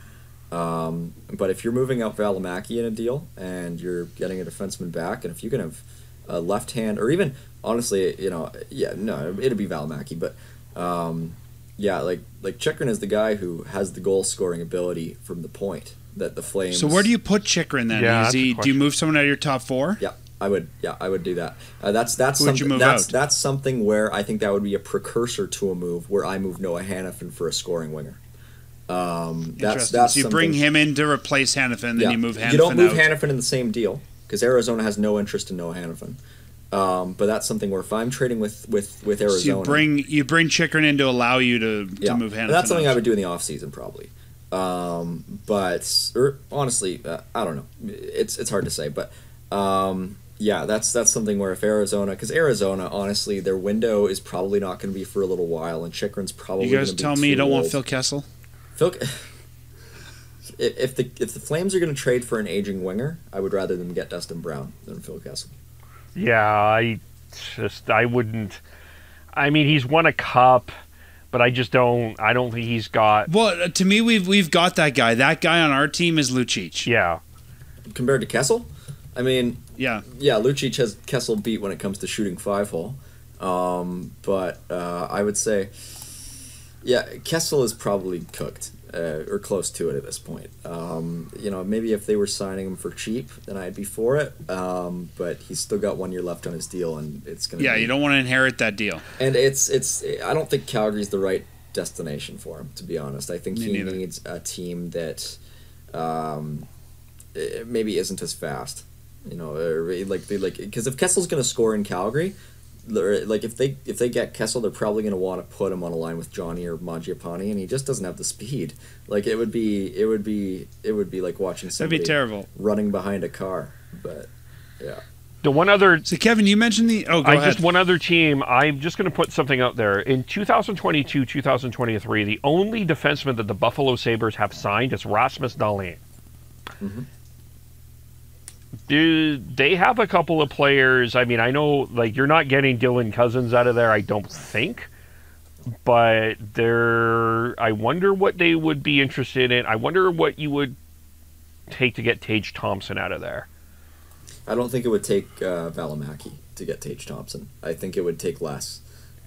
Um, but if you're moving out Valimaki in a deal and you're getting a defenseman back, and if you can have a left hand, or even honestly, you know, yeah, no, it'd be Valimaki, but um, yeah, like like Chychrun is the guy who has the goal scoring ability from the point that the Flames. So where do you put Chychrun then? Yeah, Is he, do you move someone out of your top four? Yeah, I would. Yeah, I would do that. Uh, that's that's Who would you something. move that's out? that's something where I think that would be a precursor to a move where I move Noah Hanifin for a scoring winger. Um, that's that's so you bring him in to replace Hanifin, then yeah. you move Hanifin You don't move out. Hanifin in the same deal because Arizona has no interest in Noah Hanifin. Um, but that's something where if I'm trading with with with Arizona, so you bring you bring Chychrun in to allow you to, yeah, to move Hanifin. That's something. I would do in the off season probably. Um, but or honestly, uh, I don't know. It's it's hard to say, but um, yeah, that's that's something where if Arizona, because Arizona, honestly, their window is probably not going to be for a little while, and Chychrun's probably. You guys tell me you don't want. Phil Kessel? Phil. If if the if the Flames are going to trade for an aging winger, I would rather them get Dustin Brown than Phil Kessel. Yeah, I just I wouldn't. I mean, he's won a cup, but I just don't. I don't think he's got. Well, uh, to me, we've we've got that guy. That guy on our team is Lucic. Yeah, Compared to Kessel, I mean, Yeah, yeah, Lucic has Kessel beat when it comes to shooting five hole. Um, but uh, I would say, yeah, Kessel is probably cooked uh, or close to it at this point. Um, you know, maybe if they were signing him for cheap, then I'd be for it. Um, but he's still got one year left on his deal, and it's gonna. yeah. be, You don't want to inherit that deal. And it's it's. I don't think Calgary's the right destination for him. To be honest, I think Me he neither. needs a team that um, maybe isn't as fast. You know, like they like because if Kessel's going to score in Calgary, like if they if they get Kessel, they're probably going to want to put him on a line with Johnny or Mangiapane, and he just doesn't have the speed. Like it would be it would be it would be like watching That'd be terrible. running behind a car. But yeah, the one other. So Kevin, you mentioned the. Oh, go I ahead. just one other team. I'm just going to put something out there. In 2022, 2023, the only defenseman that the Buffalo Sabres have signed is Rasmus Dahlin. Mhm. Do they have a couple of players? I mean, I know like you're not getting Dylan Cozens out of there. I don't think. But they're. I wonder what they would be interested in. I wonder what you would take to get Tage Thompson out of there. I don't think it would take uh, Valimaki to get Tage Thompson. I think it would take less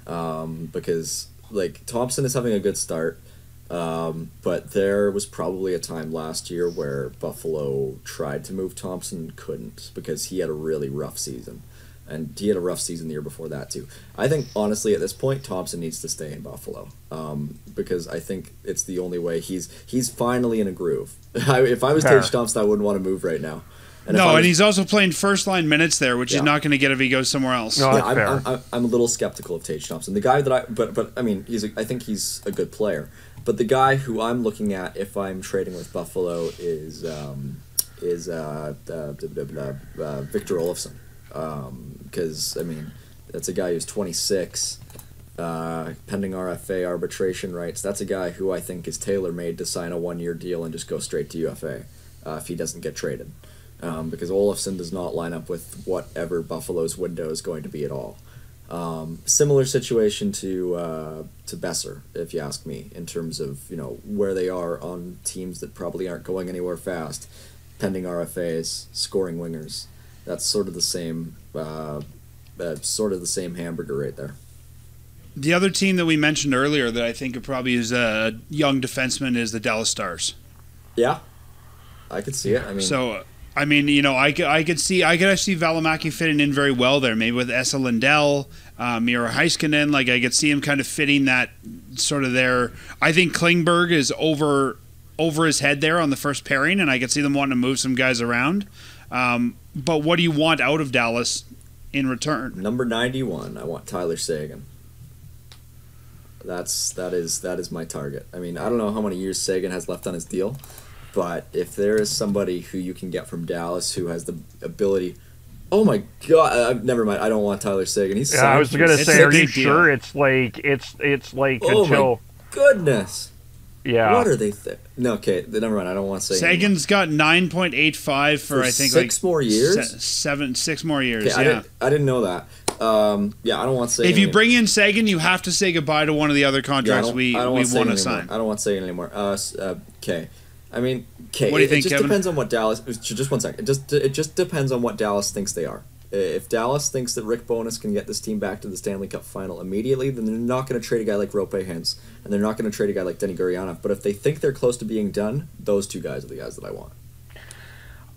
um, because like Thompson is having a good start. Um, but there was probably a time last year where Buffalo tried to move Thompson couldn't because he had a really rough season. And he had a rough season the year before that too. I think honestly at this point Thompson needs to stay in Buffalo um, because I think it's the only way he's he's finally in a groove. I, if I was Fair. Tage Thompson, I wouldn't want to move right now. And no, was- and he's also playing first line minutes there, which Yeah. he's not going to get if he goes somewhere else. No, yeah, I'm. I'm, I'm, I'm a little skeptical of Tage Thompson. The guy that I, but but I mean, he's a, I think he's a good player. But the guy who I'm looking at if I'm trading with Buffalo is um, is uh, uh, uh, Victor Olofsson. Because I mean, that's a guy who's 26, uh, pending RFA arbitration rights. That's a guy who I think is tailor made to sign a one year deal and just go straight to UFA uh, if he doesn't get traded. Um, because Olofsson does not line up with whatever Buffalo's window is going to be at all. Um, similar situation to uh, to Boeser, if you ask me, in terms of you know where they are on teams that probably aren't going anywhere fast, pending RFAs, scoring wingers. That's sort of the same, uh, uh, sort of the same hamburger right there. The other team that we mentioned earlier that I think probably is a young defenseman is the Dallas Stars. Yeah, I could see it. I mean, So, I mean, you know, I could, I could see, I could actually see Valimaki fitting in very well there. Maybe with Esa Lindell, uh, Miro Heiskanen. Like, I could see him kind of fitting that sort of there. I think Klingberg is over over his head there on the first pairing, and I could see them wanting to move some guys around. Um, but what do you want out of Dallas in return? number ninety one, I want Tyler Seguin. That's that is that is my target. I mean, I don't know how many years Seguin has left on his deal, but if there is somebody who you can get from Dallas who has the ability, oh my god, uh, never mind. I don't want Tyler Seguin. He's Yeah, I was gonna It's say, are you deal. sure it's like it's it's like Oh my until goodness. yeah. What are they? Th- no, okay, th- never mind. I don't want to say. anymore. Seguin's got nine point eight five for, For I think six like more years? se- seven six more years. Okay, I yeah. didn't. I didn't know that. Um, yeah, I don't want to say. If you any- bring in Seguin, you have to say goodbye to one of the other Yeah, I contracts don't- we I don't we want to sign. I don't want Seguin anymore. Uh, s- uh, okay. I mean, okay. What do you it, think, it just Kevin? depends on what Dallas. Just one second. It just it just depends on what Dallas thinks they are. If Dallas thinks that Rick Bowness can get this team back to the Stanley Cup final immediately, then they're not going to trade a guy like Roope Hintz, and they're not going to trade a guy like Denny Gurianov. But if they think they're close to being done, those two guys are the guys that I want.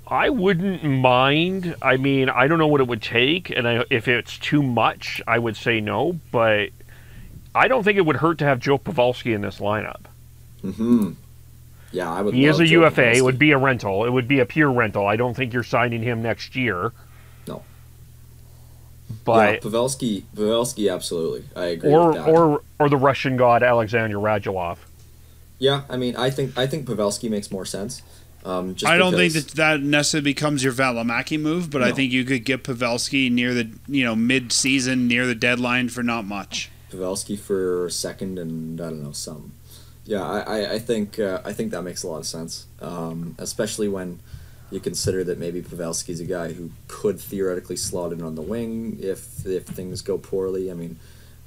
I wouldn't mind. I mean, I don't know what it would take, and I, if it's too much, I would say no. But I don't think it would hurt to have Joe Pavelski in this lineup. Hmm. Yeah, I would. He is a UFA. It would be a rental. It would be a pure rental. I don't think you're signing him next year. No. yeah, But Pavelski. Pavelski, absolutely. I agree. or with that. or or the Russian god Alexander Radulov. Yeah, I mean, I think I think Pavelski makes more sense. Um, just I don't think that that necessarily becomes your Valimaki move, but I think you could get Pavelski near the you know mid season, near the deadline for not much. Pavelski for second and I don't know some. Yeah, I, I, think uh, I think that makes a lot of sense, um, especially when you consider that maybe Pavelski's a guy who could theoretically slot in on the wing if if things go poorly. I mean,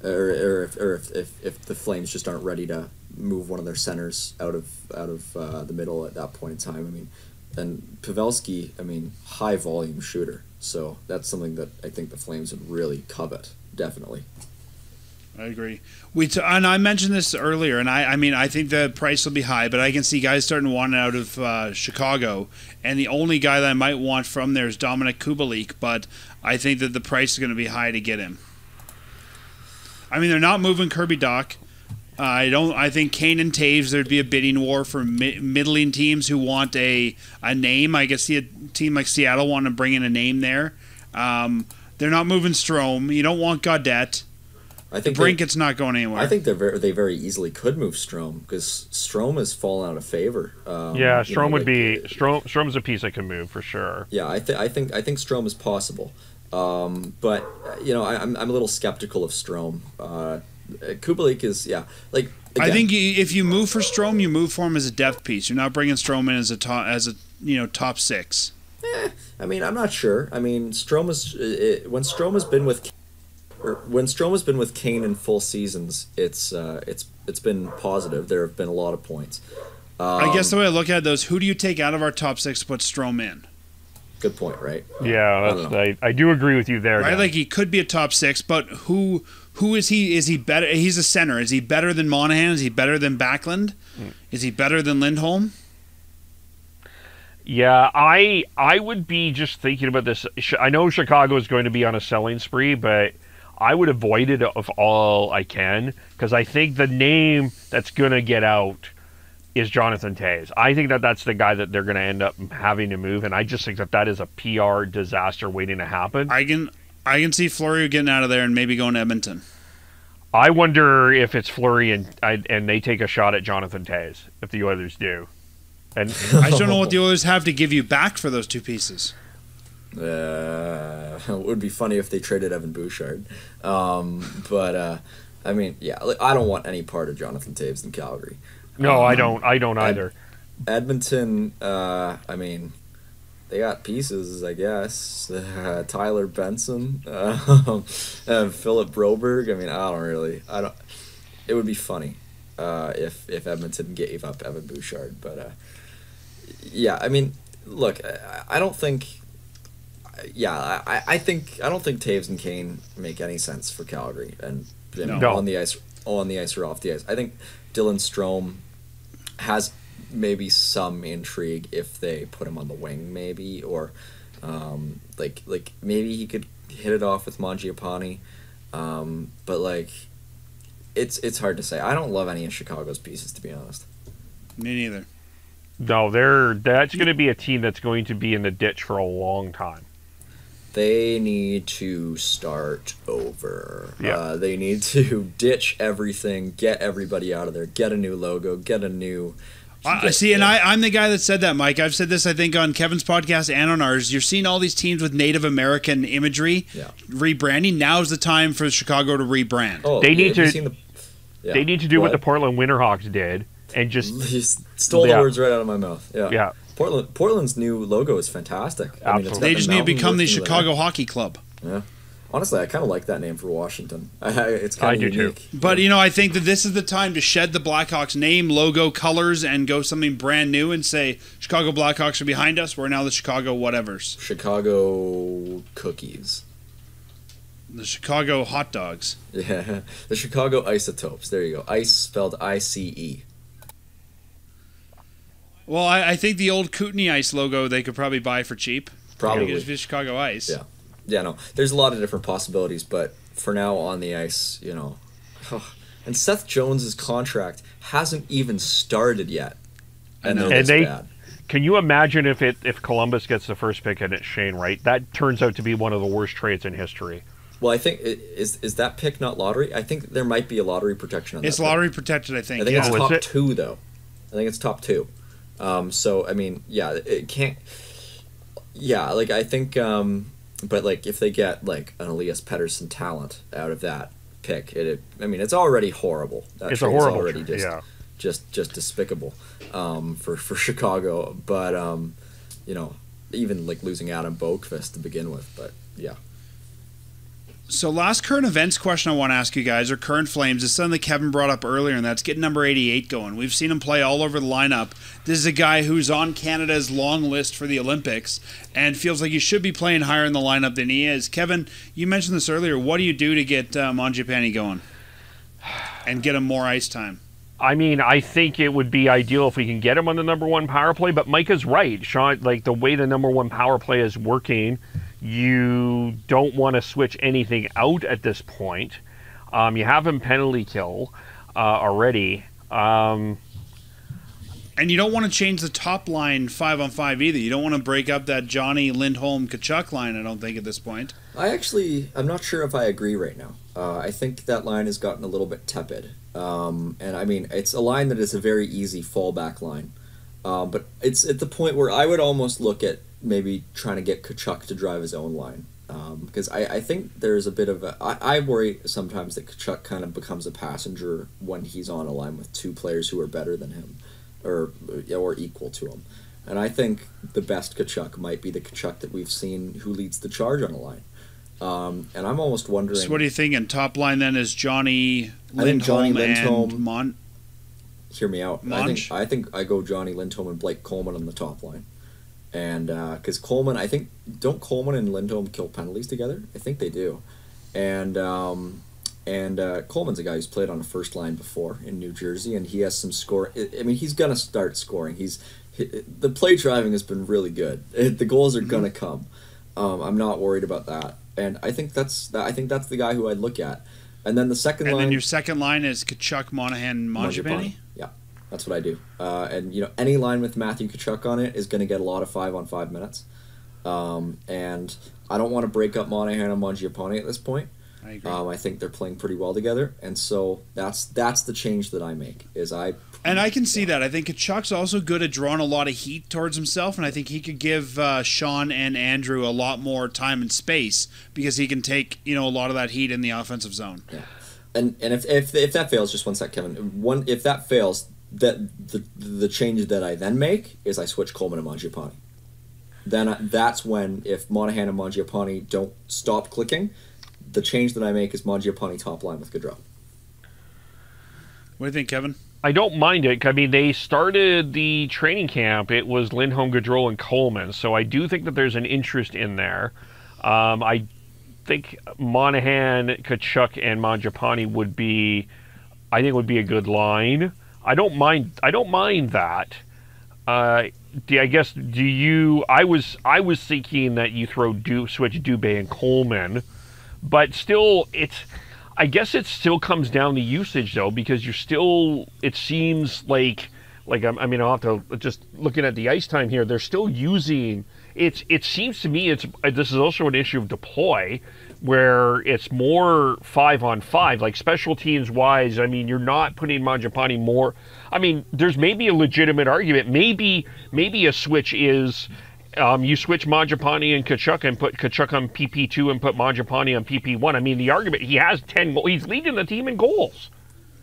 or, or if or if, if, if the Flames just aren't ready to move one of their centers out of out of uh, the middle at that point in time. I mean, and Pavelski, I mean, high volume shooter. So that's something that I think the Flames would really covet, definitely. I agree. We t- and I mentioned this earlier, and I, I mean I think the price will be high, but I can see guys starting to want out of uh, Chicago, and the only guy that I might want from there is Dominik Kubalik, but I think that the price is going to be high to get him. I mean they're not moving Kirby Dach. Uh, I don't. I think Kane and Toews. There'd be a bidding war for mi- middling teams who want a a name. I guess see a team like Seattle want to bring in a name there. Um, they're not moving Strome. You don't want Gaudette. I think they- Brinket's not going anywhere. I think they're very, they very easily could move Strome because Strome has fallen out of favor. Um, yeah, you Strome know, would like, be uh, Strome. Strome's a piece that can move for sure. Yeah, I, th- I think I think Strome is possible, um, but uh, you know I, I'm I'm a little skeptical of Strome. Uh, Kubalik is yeah like I think you, if you move for Strome, you move for him as a depth piece. You're not bringing Strome in as a top, as a you know top six. I mean I'm not sure. I mean Strome is it, when Strome has been with or when Strome has been with Kane in full seasons, it's uh, it's it's been positive. There have been a lot of points. I guess Um, the way I look at those, who do you take out of our top six to put Strome in? Good point, right? Yeah, I don't that's, know. I, I do agree with you there. Right, Dan. like he could be a top six, but who who is he? Is he better? He's a center. Is he better than Monahan? Is he better than Backlund? Hmm. Is he better than Lindholm? Yeah, I I would be just thinking about this. I know Chicago is going to be on a selling spree, but I would avoid it of all I can because I think the name that's going to get out is Jonathan Toews. I think that that's the guy that they're going to end up having to move, and I just think that that is a PR disaster waiting to happen. I can I can see Fleury getting out of there and maybe going to Edmonton. I wonder if it's Fleury and I, and they take a shot at Jonathan Toews if the Oilers do, and I just don't know what the Oilers have to give you back for those two pieces. Uh, it would be funny if they traded Evan Bouchard. Um, but uh, I mean, yeah, I don't want any part of Jonathan Toews in Calgary. no, I Um, don't. I don't I- either. Edmonton, uh, I mean, they got pieces, I guess. Uh, Tyler Benson, uh, and Philip Broberg. I mean, I don't really. I don't. It would be funny uh, if if Edmonton gave up Evan Bouchard, but uh, yeah, I mean, look, I, I don't think. Yeah, I, I think I don't think Toews and Kane make any sense for Calgary, and you know, No. on the ice, on the ice or off the ice. I think Dylan Strome has maybe some intrigue if they put him on the wing, maybe, or um, like like maybe he could hit it off with Mangiapane, um, but like it's it's hard to say. I don't love any of Chicago's pieces to be honest. Me neither. No, they're that's going to be a team that's going to be in the ditch for a long time. They need to start over. Yeah. Uh, they need to ditch everything, get everybody out of there, get a new logo, get a new. I, see, and I, I'm the guy that said that, Mike. I've said this, I think, on Kevin's podcast and on ours. You're seeing all these teams with Native American imagery Yeah. rebranding. Now's the time for Chicago to rebrand. Oh, They need to- seen the- yeah. They need to do what the Portland Winterhawks did and just You stole Yeah. the words right out of my mouth. Yeah. yeah. Portland Portland's new logo is fantastic. I mean, it's got Absolutely. they the just need to become the working with Chicago Hockey Club. Yeah. Honestly, I kind of like that name for Washington. I, I- it's kind of do too. But you know, I think that this is the time to shed the Blackhawks name, logo, colors, and go something brand new and say Chicago Blackhawks are behind us. We're now the Chicago whatevers, Chicago cookies. the Chicago hot dogs. Yeah, the Chicago isotopes. There you go. Ice spelled I C E. Well, I, I think the old Kootenay Ice logo they could probably buy for cheap. Probably. could just Chicago Ice. Yeah. Yeah, no. There's a lot of different possibilities, but for now on the ice, you know. And Seth Jones's contract hasn't even started yet. And, know. they're And this they- bad. Can you imagine if it if Columbus gets the first pick and it's Shane Wright? That turns out to be one of the worst trades in history. Well, I think is is that pick not lottery? I think there might be a lottery protection on It's that. pick. lottery protected, I think. I think yeah. it's Oh, top it? two though. I think it's top two. Um, so I mean, yeah, it can't. Yeah, like I think, um, but like if they get like an Elias Pettersson talent out of that pick, it, it I mean, it's already horrible. That It's a horrible already trade, just yeah. just just despicable um, for for Chicago. But um, you know, even like losing Adam Boqvist to begin with. But yeah, So, last current events question I want to ask you guys are current Flames. It's something that Kevin brought up earlier, and that's getting number 88 going. We've seen him play all over the lineup. This is a guy who's on Canada's long list for the Olympics and feels like he should be playing higher in the lineup than he is. Kevin, you mentioned this earlier. What do you do to get uh, Mangiapane going and get him more ice time? I mean, I think it would be ideal if we can get him on the number one power play, but Mike is right. Sean, like the way the number one power play is working, you don't want to switch anything out at this point. Um, you have him penalty kill uh, already. Um, And you don't want to change the top line five on five either. You don't want to break up that Johnny Lindholm Tkachuk line, I don't think, at this point. I actually I'm not sure if I agree right now. Uh, I think that line has gotten a little bit tepid. Um, and I mean, it's a line that is a very easy fallback line. Um, but it's at the point where I would almost look at maybe trying to get Tkachuk to drive his own line. Um, because I, I think there's a bit of a. I, I worry sometimes that Tkachuk kind of becomes a passenger when he's on a line with two players who are better than him or, or equal to him. And I think the best Tkachuk might be the Tkachuk that we've seen who leads the charge on a line. Um, and I'm almost wondering. So what are you thinking? Top line then is Johnny I think Johnny Lindholm and Mon. hear me out. I think I think I go Johnny Lindholm and Blake Coleman on the top line, and because Coleman, I think don't Coleman and Lindholm kill penalties together? I think they do, and um, and uh, Coleman's a guy who's played on a first line before in New Jersey, and he has some score. I mean, he's gonna start scoring. He's he, the play driving has been really good. The goals are gonna come. Um, I'm not worried about that, and I think that's I think that's the guy who I'd look at. And then the second And line. then your second line is Tkachuk, Monahan, Mangiapane. That's what I do. Uh, and you know, any line with Matthew Tkachuk on it is going to get a lot of five on five minutes. Um, and I don't want to break up Monahan and Mangiapane at this point. I agree. Um, I think they're playing pretty well together, and so that's that's the change that I make. Is I And I can see that. I think Tkachuk's also good at drawing a lot of heat towards himself, and I think he could give uh, Sean and Andrew a lot more time and space because he can take you know a lot of that heat in the offensive zone. Yeah. And and if, if if that fails, just one sec, Kevin. One if that fails, that the the change that I then make is I switch Coleman and Mangiapane. Then I, that's when if Monahan and Mangiapane don't stop clicking, the change that I make is Mangiapane top line with Gaudreau. What do you think, Kevin? I don't mind it. I mean, they started the training camp. It was Lindholm, Gaudreau, and Coleman. So I do think that there's an interest in there. Um, I think Monahan, Tkachuk, and Mangiapane would be, I think, would be a good line. I don't mind. I don't mind that. Uh, do, I guess do you? I was I was thinking that you throw du, switch Dubé and Coleman, but still, it's. I guess it still comes down to usage though, because you're still. It seems like like I'm, I mean I'll have to just looking at the ice time here. They're still using. It's. It seems to me it's. This is also an issue of deploy, where it's more five on five, like special teams wise. I mean, you're not putting Mangiapane more. I mean, there's maybe a legitimate argument. Maybe maybe a switch is um, you switch Mangiapane and Tkachuk and put Tkachuk on PP two and put Mangiapane on PP one. I mean, the argument he has ten. goals. He's leading the team in goals.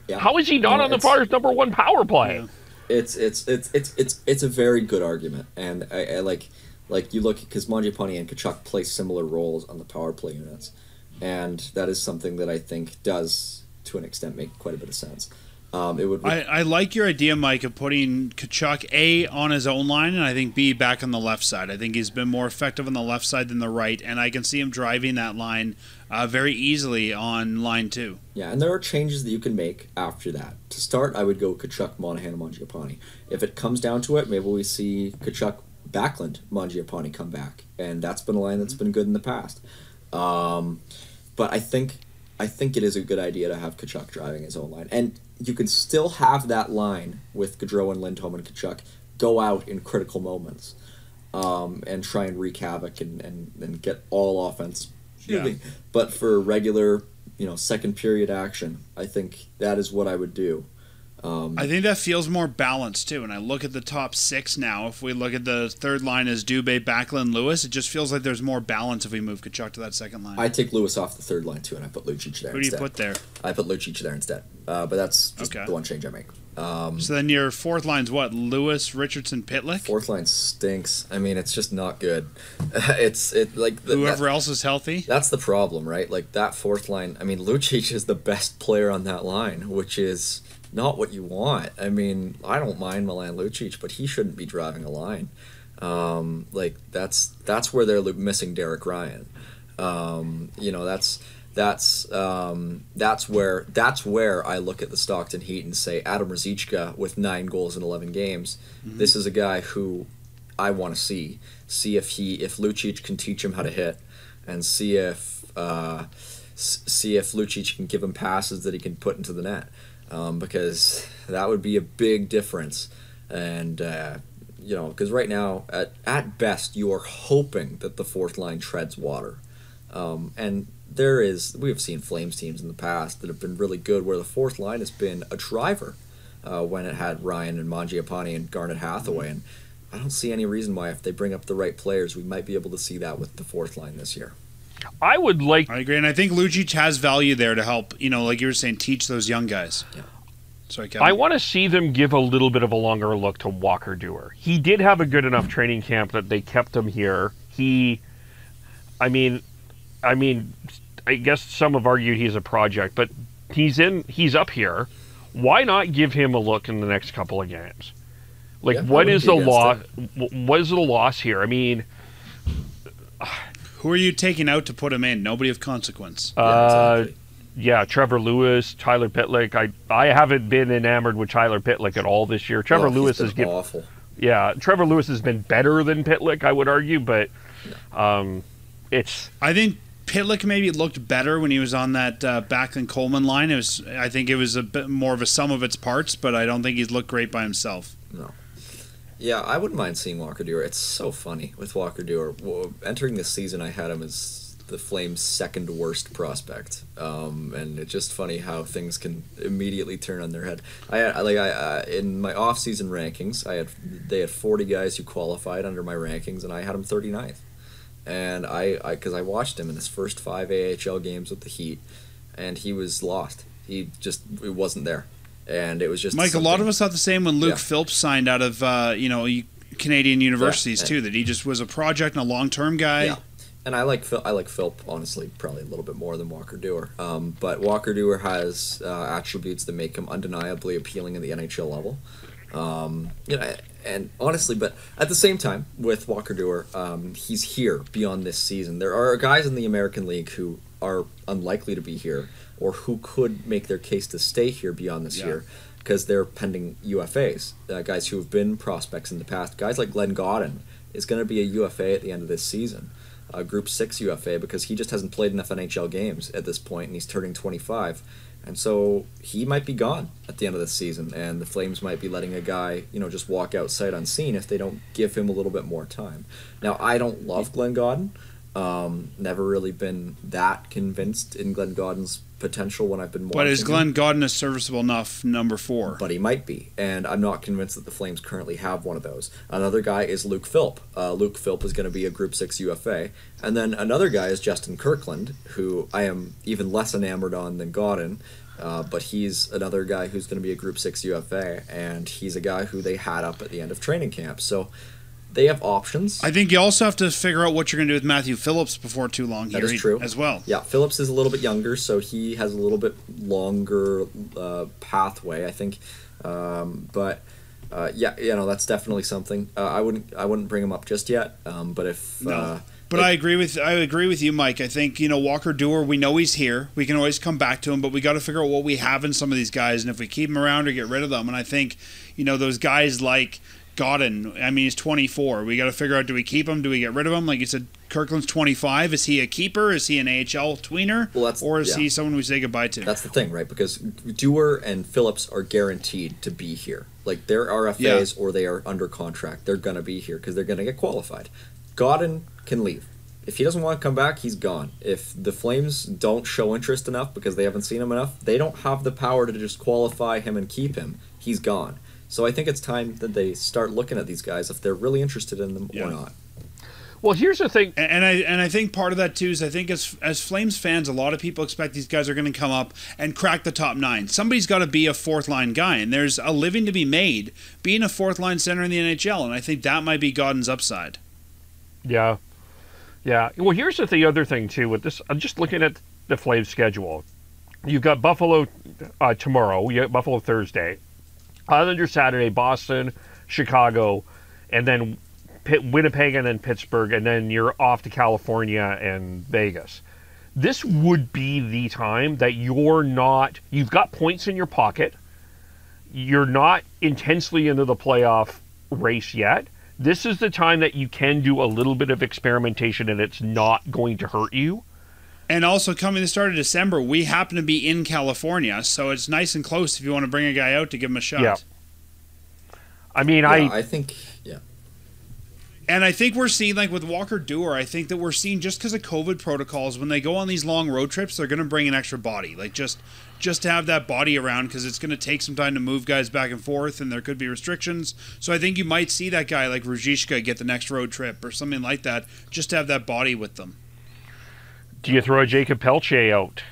Yeah. How is he not No, on the it's- Flyers' number one power play? Yeah. It's it's it's it's it's it's a very good argument, and I, I like like you look because Mangiapane and Tkachuk play similar roles on the power play units, and that is something that I think does to an extent make quite a bit of sense. Um, it would I, I like your idea, Mike, of putting Tkachuk A on his own line, and I think B back on the left side. I think he's been more effective on the left side than the right, and I can see him driving that line uh, very easily on line two. Yeah, and there are changes that you can make after that. To start, I would go Tkachuk, Monahan, and Mangiapane. If it comes down to it, maybe we see Tkachuk, Backlund, Mangiapane come back, and that's been a line that's been good in the past. Um, but I think I think it is a good idea to have Tkachuk driving his own line, and you can still have that line with Gaudreau and Lindholm and Tkachuk go out in critical moments, um, and try and wreak havoc and, and, and get all offense Yeah. But for regular, you know, second period action, I think that is what I would do. Um, I think that feels more balanced too. And I look at the top six now. If we look at the third line as Dubé, Backlund, Lewis, it just feels like there's more balance if we move Tkachuk to that second line. I take Lewis off the third line too, and I put Lucic there Who do you instead. put there? I put Lucic there instead. Uh, but that's just Okay. the one change I make. Um, So then your fourth line's what? Lewis, Richardson, Pitlick. fourth line stinks. I mean, it's just not good. it's it like the, Whoever that- else is healthy. that's the problem, right? Like that fourth line. I mean, Lucic is the best player on that line, which is not what you want. I mean, I don't mind Milan Lucic, but he shouldn't be driving a line. Um, like that's that's where they're missing Derek Ryan. Um, you know, that's that's um, that's where that's where I look at the Stockton Heat and say Adam Ruzicka with nine goals in eleven games. This is a guy who I want to see see if he if Lucic can teach him how to hit, and see if uh, see if Lucic can give him passes that he can put into the net, um, because that would be a big difference. And uh, you know, because right now at at best you are hoping that the fourth line treads water, um, and there is we have seen Flames teams in the past that have been really good where the fourth line has been a driver. Uh, when it had Ryan and Mangiapane and Garnet Hathaway, and I don't see any reason why if they bring up the right players, we might be able to see that with the fourth line this year. I would like I agree, and I think Lucic has value there to help. You know, like you were saying, teach those young guys. Yeah. Sorry, Kevin. I want to see them give a little bit of a longer look to Walker Duehr. He did have a good enough training camp that they kept him here. He, I mean, I mean, I guess some have argued he's a project, but he's in. He's up here. Why not give him a look in the next couple of games? Like, Yeah, I what wouldn't is be the loss? What is the loss here? I mean, Who are you taking out to put him in? Nobody of consequence. Yeah, uh, exactly. yeah, Trevor Lewis, Tyler Pitlick. I I haven't been enamored with Tyler Pitlick at all this year. Trevor Oh, Lewis been has given awful. yeah, Trevor Lewis has been better than Pitlick, I would argue, but um, it's I think Pitlick maybe looked better when he was on that uh, Backlund Coleman line. It was, I think it was a bit more of a sum of its parts, but I don't think he's looked great by himself. No. Yeah, I wouldn't mind seeing Walker Duehr. It's so funny with Walker Duehr. Entering this season, I had him as the Flames' second worst prospect, um, and it's just funny how things can immediately turn on their head. I had, like I uh, in my off-season rankings, I had they had forty guys who qualified under my rankings, and I had him 39th. And I, I, because I watched him in his first five AHL games with the Heat, and he was lost. He just it wasn't there, and it was just Mike, a lot of us thought the same when Luke Yeah. Phillips signed out of uh, you know Canadian universities Yeah. too. That he just was a project and a long term guy. Yeah. And I like Phil, I like Philp honestly probably a little bit more than Walker Duehr. Um, but Walker Duehr has uh, attributes that make him undeniably appealing at the NHL level. Um, you know, and honestly, but at the same time, with Walker Duehr, um, he's here beyond this season. There are guys in the American League who are unlikely to be here, or who could make their case to stay here beyond this Yeah. year because they're pending UFAs. Uh, guys who have been prospects in the past. Guys like Glenn Gawdin is going to be a UFA at the end of this season. A Group Six UFA because he just hasn't played enough NHL games at this point, and he's turning 25, and so he might be gone at the end of this season. And the Flames might be letting a guy, you know, just walk out sight unseen if they don't give him a little bit more time. Now, I don't love Glenn Gawdin. Um, never really been that convinced in Glenn Gawdin's potential when I've been watching. But is Glenn Gawdin a serviceable enough number four? but he might be, and I'm not convinced that the Flames currently have one of those. Another guy is Luke Philp. Uh, Luke Philp is going to be a Group Six UFA, and then another guy is Justin Kirkland, who I am even less enamored on than Gawdin. Uh, but he's another guy who's going to be a Group Six UFA, and he's a guy who they had up at the end of training camp. So they have options. I think you also have to figure out what you're going to do with Matthew Phillips before too long That is true. as well. Yeah, Phillips is a little bit younger, so he has a little bit longer uh, pathway, I think. Um, but uh, yeah, you know that's definitely something. Uh, I wouldn't I wouldn't bring him up just yet. Um, but if No. uh, But I agree with I agree with you, Mike. I think you know Walker Duehr. We know he's here. We can always come back to him, but we got to figure out what we have in some of these guys, and if we keep them around or get rid of them. And I think you know those guys like Gawdin. I mean, he's 24. We got to figure out: do we keep him? Do we get rid of him? Like you said, Kirkland's 25. Is he a keeper? Is he an AHL tweener? Well, that's- or is yeah. he someone we say goodbye to? That's the thing, right? Because Duehr and Phillips are guaranteed to be here. Like they're RFAs or they are under contract. They're gonna be here because they're gonna get qualified. Gawdin can leave. If he doesn't want to come back, he's gone. If the Flames don't show interest enough because they haven't seen him enough, they don't have the power to just qualify him and keep him. He's gone. So I think it's time that they start looking at these guys if they're really interested in them Yeah. or not. well, here's the thing. And and I and I think part of that too is I think as as Flames fans, a lot of people expect these guys are going to come up and crack the top nine. Somebody's got to be a fourth line guy, and there's a living to be made being a fourth line center in the NHL, and I think that might be Gawdin's upside. Yeah, yeah. Well, here's the, the other thing too. With this, I'm just looking at the Flames schedule. You've got Buffalo uh, tomorrow. You got Buffalo Thursday, Islanders Saturday, Boston, Chicago, and then Pitt, Winnipeg, and then Pittsburgh, and then you're off to California and Vegas. This would be the time that you're not. You've got points in your pocket. You're not intensely into the playoff race yet this is the time that you can do a little bit of experimentation and it's not going to hurt you. And also coming the start of December, we happen to be in California, so it's nice and close if you want to bring a guy out to give him a shot. Yeah. I mean, Yeah, I I think yeah. And I think we're seeing, like with Walker Duehr, I think that we're seeing just because of COVID protocols, when they go on these long road trips, they're going to bring an extra body, like just just to have that body around, because it's going to take some time to move guys back and forth, and there could be restrictions. So I think you might see that guy like Ruzicka get the next road trip or something like that, just to have that body with them. Do you throw a Jakob Pelletier out?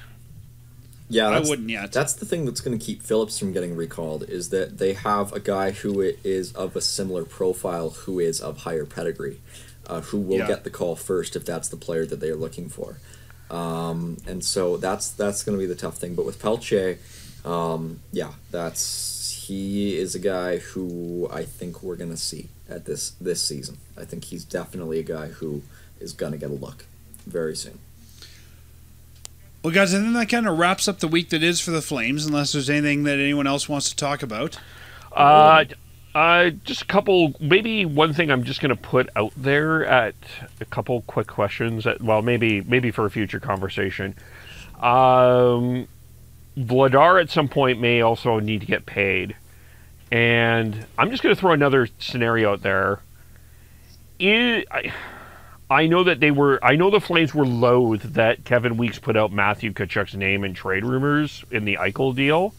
Yeah, I wouldn't yet. That's the thing that's going to keep Phillips from getting recalled is that they have a guy who is of a similar profile, who is of higher pedigree, uh, who will Yeah. get the call first if that's the player that they are looking for. Um, and so that's that's going to be the tough thing. But with Pelletier, um, yeah, that's he is a guy who I think we're gonna see at this this season. I think he's definitely a guy who is gonna get a look very soon. Well, guys, I think that kind of wraps up the week that is for the Flames. Unless there's anything that anyone else wants to talk about. Uh, uh, just a couple, maybe one thing I'm just going to put out there at a couple quick questions. That, well, maybe maybe for a future conversation. Um, Vladar at some point may also need to get paid, and I'm just going to throw another scenario out there. I, I know that they were. I know the Flames were loath that Kevin Weeks put out Matthew Tkachuk's name in trade rumors in the Eichel deal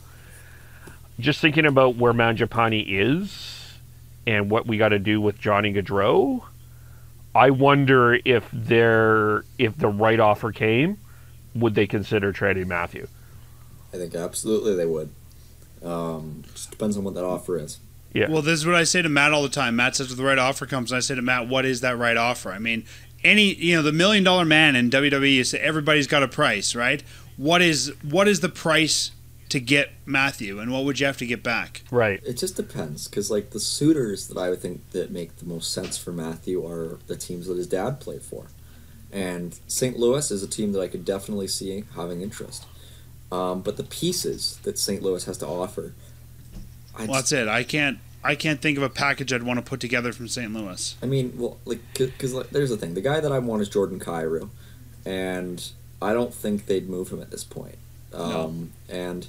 just thinking about where Mangiapane is and what we got to do with Johnny Gaudreau, I wonder if there if the right offer came, would they consider trading Matthew? I think absolutely they would. Um, just depends on what that offer is. Yeah. Well, this is what I say to Matt all the time. Matt says if the right offer comes, and I say to Matt, what is that right offer? I mean, any you know, the million dollar man in WWE is everybody's got a price, right? What is what is the price to get Matthew, and what would you have to get back? Right. It just depends, because like the suitors that I would think that make the most sense for Matthew are the teams that his dad played for, and St. Louis is a team that I could definitely see having interest. Um, but the pieces that St. Louis has to offer, well, that's it. I can't. I can't think of a package I'd want to put together from St. Louis. I mean, well, like, because like, there's the thing. The guy that I want is Jordan Kyrou, and I don't think they'd move him at this point. Um, no. And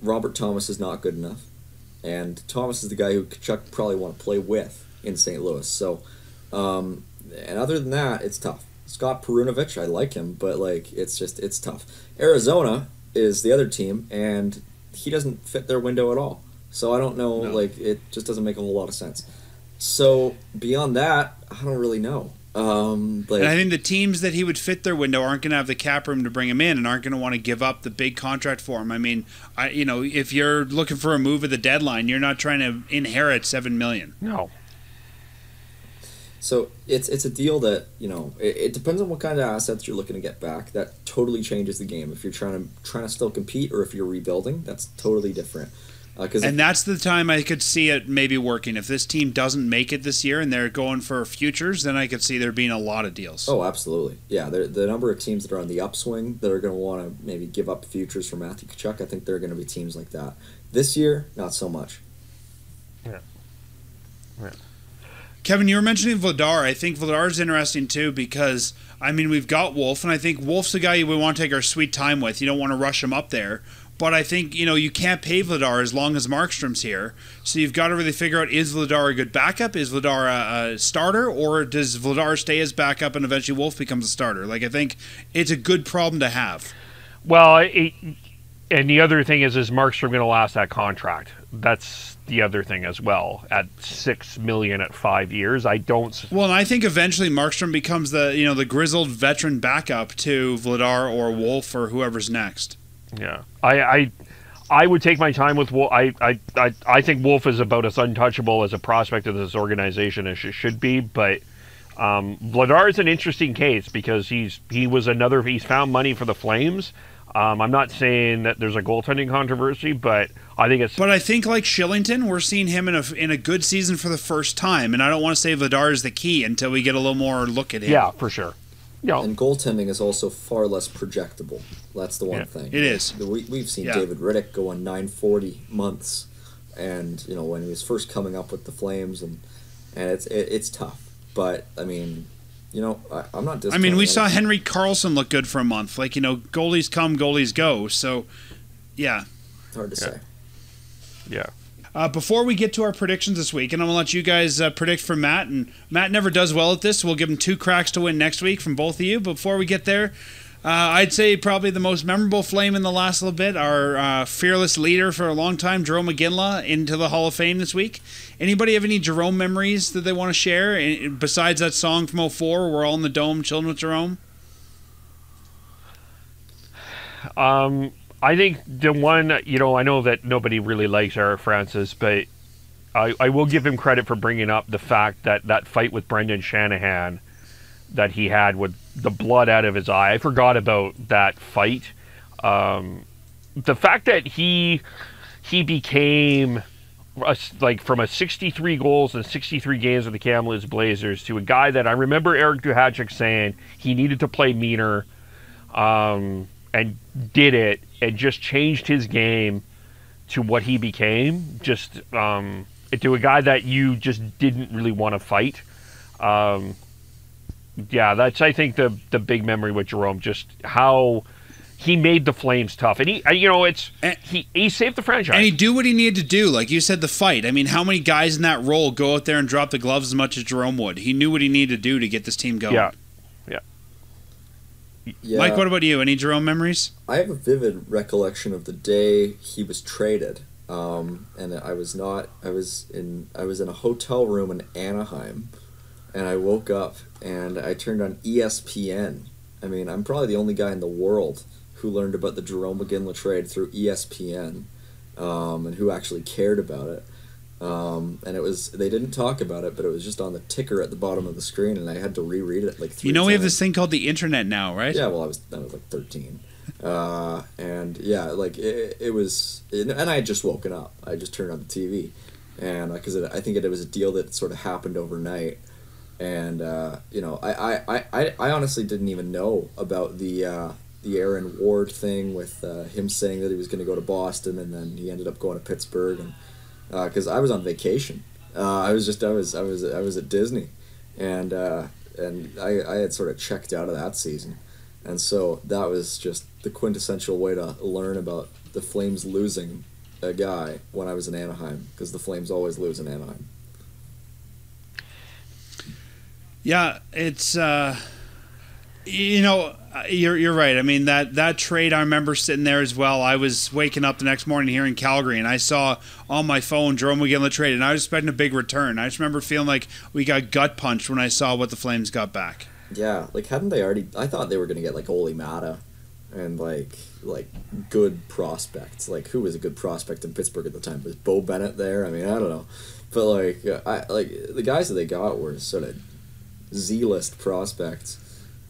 Robert Thomas is not good enough, and Thomas is the guy who Chuck probably want to play with in St. Louis. So, um, and other than that, it's tough. Scott Perunovich, I like him, but like it's just it's tough. Arizona is the other team, and he doesn't fit their window at all. So I don't know, no. like it just doesn't make a whole lot of sense. So beyond that, I don't really know. Um, like, and I think the teams that he would fit their window aren't going to have the cap room to bring him in, and aren't going to want to give up the big contract for him. I mean, I you know, if you're looking for a move at the deadline, you're not trying to inherit seven million. No. So it's it's a deal that you know it, it, depends on what kind of assets you're looking to get back. That totally changes the game. If you're trying to trying to still compete, or if you're rebuilding, that's totally different. Uh, and if, that's the time I could see it maybe working. If this team doesn't make it this year and they're going for futures, then I could see there being a lot of deals. Oh, absolutely. Yeah, the number of teams that are on the upswing that are going to want to maybe give up futures for Matthew Tkachuk, I think there are going to be teams like that. This year, not so much. Yeah. Yeah. Kevin, you were mentioning Vladar. I think Vladar is interesting too because I mean we've got Wolf, and I think Wolf's the guy we want to take our sweet time with. You don't want to rush him up there. But I think you know you can't pay Vladar as long as Markstrom's here. So you've got to really figure out: is Vladar a good backup? Is Vladar a, a, starter, or does Vladar stay as backup and eventually Wolf becomes a starter? Like I think it's a good problem to have. Well, it, and the other thing is, is Markstrom going to last that contract? That's the other thing as well. At six million at five years, I don't. Well, and I think eventually Markstrom becomes the you know the grizzled veteran backup to Vladar or Wolf or whoever's next. Yeah, I, I, I would take my time with Wolf. I, I, I, I think Wolf is about as untouchable as a prospect of this organization as it should be. But um, Vladar is an interesting case because he's he was another. He's found money for the Flames. Um, I'm not saying that there's a goaltending controversy, but I think it's. But I think like Kylington, we're seeing him in a in a good season for the first time, and I don't want to say Vladar is the key until we get a little more look at him. Yeah, for sure. Yeah. And goaltending is also far less projectable. That's the one yeah, thing. It is. We, we've seen yeah. David Rittich go on 940 months, and you know when he was first coming up with the Flames, and and it's it, it's tough. But I mean, you know, I, am not. I mean, we saw Henrik Karlsson look good for a month. Like you know, goalies come, goalies go. So, yeah. Hard to yeah. say. Yeah. Uh, before we get to our predictions this week, and I'm gonna let you guys uh, predict for Matt. And Matt never does well at this. So we'll give him two cracks to win next week from both of you. But before we get there, uh, I'd say probably the most memorable flame in the last little bit, our uh, fearless leader for a long time, Jarome Iginla, into the Hall of Fame this week. Anybody have any Jarome memories that they want to share eh, besides that song from 04, We're All in the Dome, chilling with Jarome? Um, I think the one, you know, I know that nobody really likes Eric Francis, but I, I will give him credit for bringing up the fact that that fight with Brendan Shanahan that he had with the blood out of his eye. I forgot about that fight. Um, the fact that he he became a, like from a 63 goals and 63 games with the Kamloops Blazers to a guy that I remember Eric Duhatschek saying he needed to play meaner, um, and did it and just changed his game to what he became. Just um, to a guy that you just didn't really want to fight. Um, yeah, that's I think the the big memory with Jarome. just how he made the Flames tough, and he, you know, it's and, he he saved the franchise, and he do what he needed to do. Like you said, the fight. I mean, how many guys in that role go out there and drop the gloves as much as Jarome would? He knew what he needed to do to get this team going. Yeah, yeah. Yeah. Mike, what about you? Any Jarome memories? I have a vivid recollection of the day he was traded, um, and I was not. I was in. I was in a hotel room in Anaheim, and I woke up and I turned on ESPN. I mean, I'm probably the only guy in the world who learned about the Jarome Iginla trade through ESPN, um, and who actually cared about it. Um, and it was they didn't talk about it, but it was just on the ticker at the bottom of the screen, and I had to reread it like three. You know, times. we have this thing called the internet now, right? Yeah, well, I was I was like thirteen, uh, and yeah, like it, it was, and I had just woken up. I just turned on the TV, and because I think it, it was a deal that sort of happened overnight, and uh, you know, I, I, I, I honestly didn't even know about the uh, the Aaron Ward thing with uh, him saying that he was going to go to Boston, and then he ended up going to Pittsburgh, and because I was on vacation, I was just I was I was I was at Disney, and uh and I, I had sort of checked out of that season, and so that was just the quintessential way to learn about the Flames losing a guy when I was in Anaheim because the Flames always lose in Anaheim. Yeah, it's uh, you know Uh, you're you're right. I mean that that trade I remember sitting there as well. I was waking up the next morning here in Calgary and I saw on my phone Jarome Iginla trade and I was expecting a big return. I just remember feeling like we got gut punched when I saw what the Flames got back. Yeah, like hadn't they already? I thought they were going to get like Olli Maatta and like like good prospects. Like who was a good prospect in Pittsburgh at the time? Was Beau Bennett there? I mean, I don't know, but like I like the guys that they got were sort of Z list prospects.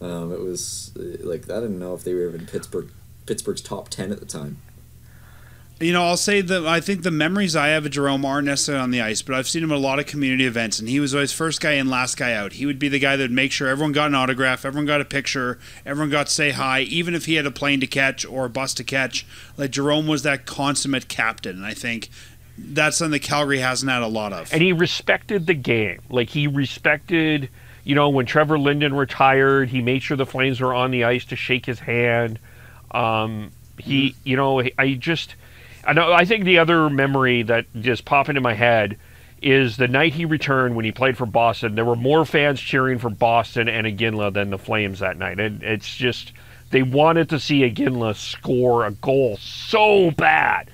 Um, it was like I didn't know if they were even Pittsburgh Pittsburgh's top ten at the time. You know, I'll say that I think the memories I have of Jarome aren't necessarily on the ice, but I've seen him at a lot of community events, and he was always first guy in, last guy out. He would be the guy that would make sure everyone got an autograph, everyone got a picture, everyone got to say hi, even if he had a plane to catch or a bus to catch. Like Jarome was that consummate captain, and I think that's something that Calgary hasn't had a lot of. And he respected the game. Like he respected, you know, when Trevor Linden retired, he made sure the Flames were on the ice to shake his hand. Um, he, mm-hmm. you know, I just I know. I think the other memory that just popped into my head is the night he returned when he played for Boston. There were more fans cheering for Boston and Iginla than the Flames that night, and it's just they wanted to see Iginla score a goal so bad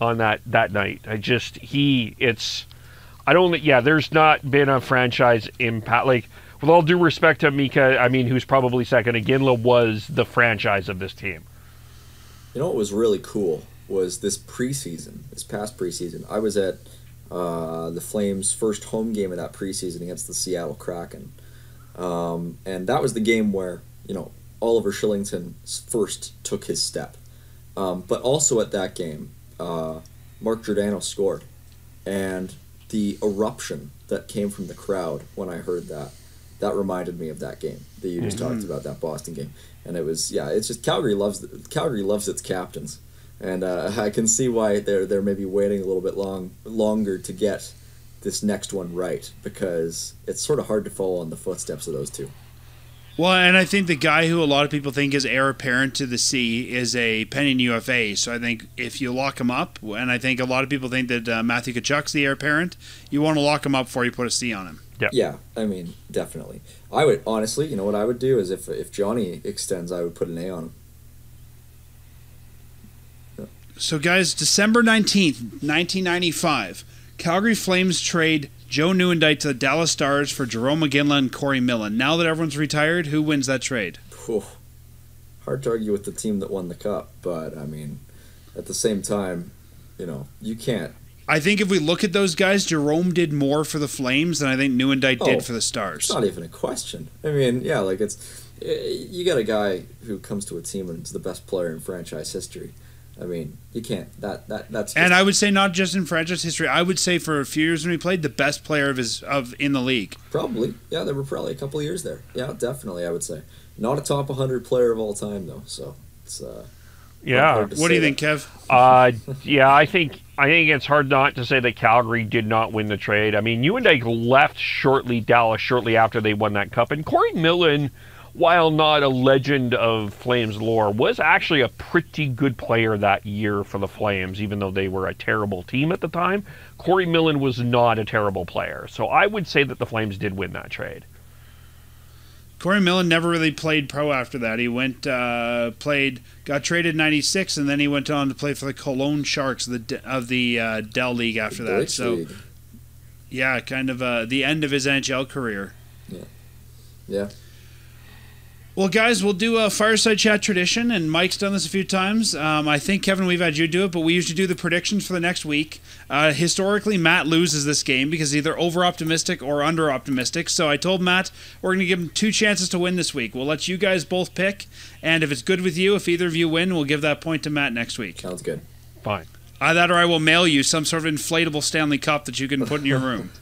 on that that night. I just he it's I don't yeah. There's not been a franchise impact like. With all due respect to Miikka, I mean, who's probably second, Iginla was the franchise of this team. You know what was really cool was this preseason, this past preseason. I was at uh, the Flames' first home game of that preseason against the Seattle Kraken, um, and that was the game where you know Oliver Kylington first took his step. Um, but also at that game, uh, Mark Giordano scored, and the eruption that came from the crowd when I heard that, that reminded me of that game that you just mm-hmm. talked about, that Boston game. And it was yeah, it's just Calgary loves Calgary loves its captains and uh, I can see why they're they're maybe waiting a little bit long longer to get this next one right because it's sort of hard to follow in the footsteps of those two. Well, and I think the guy who a lot of people think is heir apparent to the C is a pending UFA. So I think if you lock him up, and I think a lot of people think that uh, Matthew Tkachuk's the heir apparent, you want to lock him up before you put a C on him. Yeah. Yeah, I mean, definitely. I would honestly, you know what I would do is if if Johnny extends, I would put an A on him. So, guys, December 19th, 1995, Calgary Flames trade Joe Nieuwendyk to the Dallas Stars for Jarome Iginla and Corey Millen. Now that everyone's retired, who wins that trade? Whew. Hard to argue with the team that won the cup, but I mean, at the same time, you know, you can't. I think if we look at those guys, Jarome did more for the Flames than I think Nieuwendyk oh, did for the Stars. It's not even a question. I mean, yeah, like it's eh, you got a guy who comes to a team and is the best player in franchise history I mean, you can't. That that that's. Just, And I would say not just in franchise history. I would say for a few years when he played, the best player of his of in the league. probably yeah, there were probably a couple of years there. Yeah, definitely, I would say. Not a top 100 player of all time though. So it's uh, Yeah. What do you say think, Kev? Uh, yeah, I think I think it's hard not to say that Calgary did not win the trade. I mean, Nieuwendyk left shortly, Dallas shortly after they won that cup, and Corey Millen, while not a legend of Flames lore, was actually a pretty good player that year for the Flames, even though they were a terrible team at the time. Corey Millen was not a terrible player, so I would say that the Flames did win that trade. Corey Millen never really played pro after that. He went uh, played got traded in '96, and then he went on to play for the Cologne Sharks of the of the uh, DEL League after that. So League. yeah, kind of uh, the end of his NHL career. Yeah, yeah, Well, guys, we'll do a fireside chat tradition, and Mike's done this a few times. Um, I think Kevin, we've had you do it, but we usually do the predictions for the next week. Uh, historically, Matt loses this game because he's either over optimistic or under optimistic. So I told Matt we're going to give him two chances to win this week. We'll let you guys both pick, and if it's good with you, if either of you win, we'll give that point to Matt next week. sounds good. Fine. Either that, or I will mail you some sort of inflatable Stanley Cup that you can put in your room.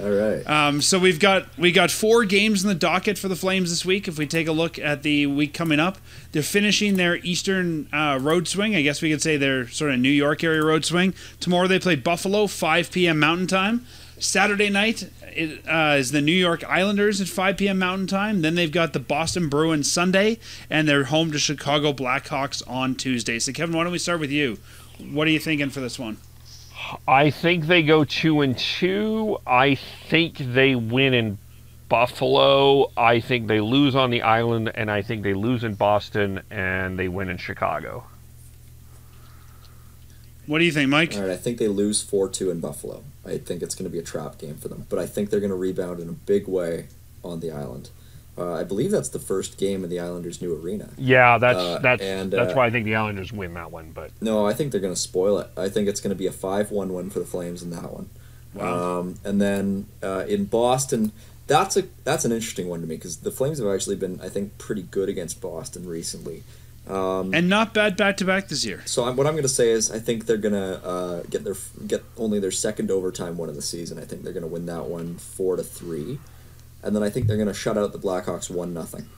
All right. Um, so we've got we got four games in the docket for the Flames this week. If we take a look at the week coming up, they're finishing their Eastern uh, road swing. I guess we could say their sort of New York area road swing. Tomorrow they play Buffalo, 5 p.m. Mountain Time. Saturday night it, uh, is the New York Islanders at 5 p.m. Mountain Time. Then they've got the Boston Bruins Sunday, and they're home to Chicago Blackhawks on Tuesday. So Kevin, why don't we start with you? What are you thinking for this one? I think they go two and two. I think they win in Buffalo. I think they lose on the island, and I think they lose in Boston, and they win in Chicago. What do you think, Mike? All right, I think they lose 4 2 in Buffalo. I think it's going to be a trap game for them. But I think they're going to rebound in a big way on the island. Uh, I believe that's the first game in the Islanders' new arena. Yeah, that's Uh, that's and, that's uh, why I think the Islanders win that one. But No, I think they're going to spoil it. I think it's going to be a 5 1 win for the Flames in that one. Wow. Um, and then uh, in Boston, that's a that's an interesting one to me because the Flames have actually been, I think, pretty good against Boston recently. Um, And not bad back to back this year. So I'm, what I'm going to say is I think they're going to uh, get their get only their second overtime win of the season. I think they're going to win that one four to three, and then I think they're going to shut out the Blackhawks one nothing.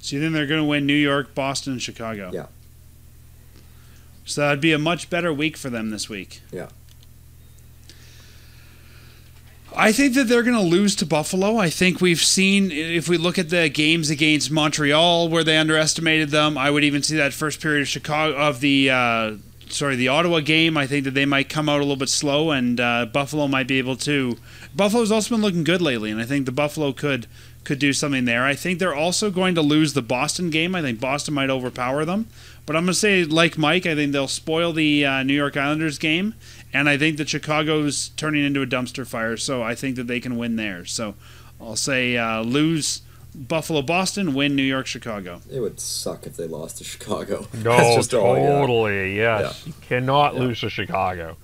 So you think they're going to win New York, Boston, and Chicago? Yeah. So that'd be a much better week for them this week. Yeah. I think that they're going to lose to Buffalo. I think we've seen, if we look at the games against Montreal where they underestimated them, I would even see that first period of Chicago of the uh, sorry the Ottawa game. I think that they might come out a little bit slow, and uh, Buffalo might be able to. Buffalo's also been looking good lately, and I think the Buffalo could could do something there. I think they're also going to lose the Boston game. I think Boston might overpower them. But I'm going to say, like Mike, I think they'll spoil the uh, New York Islanders game, and I think that Chicago's turning into a dumpster fire. So I think that they can win there. So I'll say uh, lose Buffalo, Boston, win New York, Chicago. It would suck if they lost to Chicago. no, That's just all I totally, yes, Yeah. you cannot Yeah. lose to Chicago.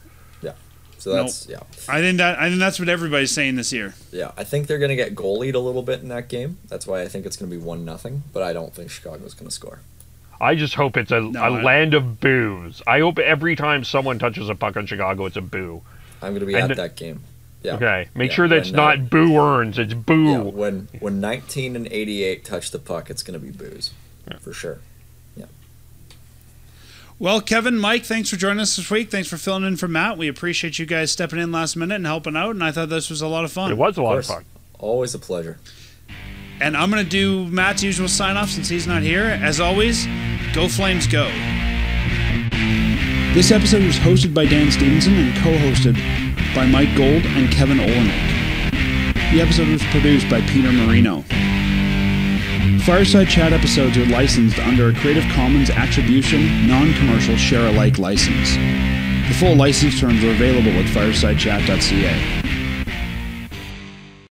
So that's yeah, I think that I think that's what everybody's saying this year. yeah. I think they're going to get goalied a little bit in that game. That's why I think it's going to be one nothing. But I don't think Chicago's going to score. I just hope it's a, No, a I- land of boos. I hope every time someone touches a puck in Chicago, it's a boo. I'm going to be And- at that game. Yeah. Okay, make Yeah, sure that it's when, uh, not boo earns, it's boo. Yeah, when when 19 and 88 touch the puck, it's going to be booze, for sure. Well, Kevin, Mike, thanks for joining us this week. Thanks for filling in for Matt. We appreciate you guys stepping in last minute and helping out. And I thought this was a lot of fun. It was a lot of course. fun. Always a pleasure. And I'm going to do Matt's usual sign off since he's not here. As always, go Flames go. This episode was hosted by Dan Stevenson and co hosted by Mike Gould and Kevin Olenick. The episode was produced by Peter Marino. Fireside Chat episodes are licensed under a Creative Commons Attribution, Non Commercial Share Alike license. The full license terms are available at firesidechat.ca.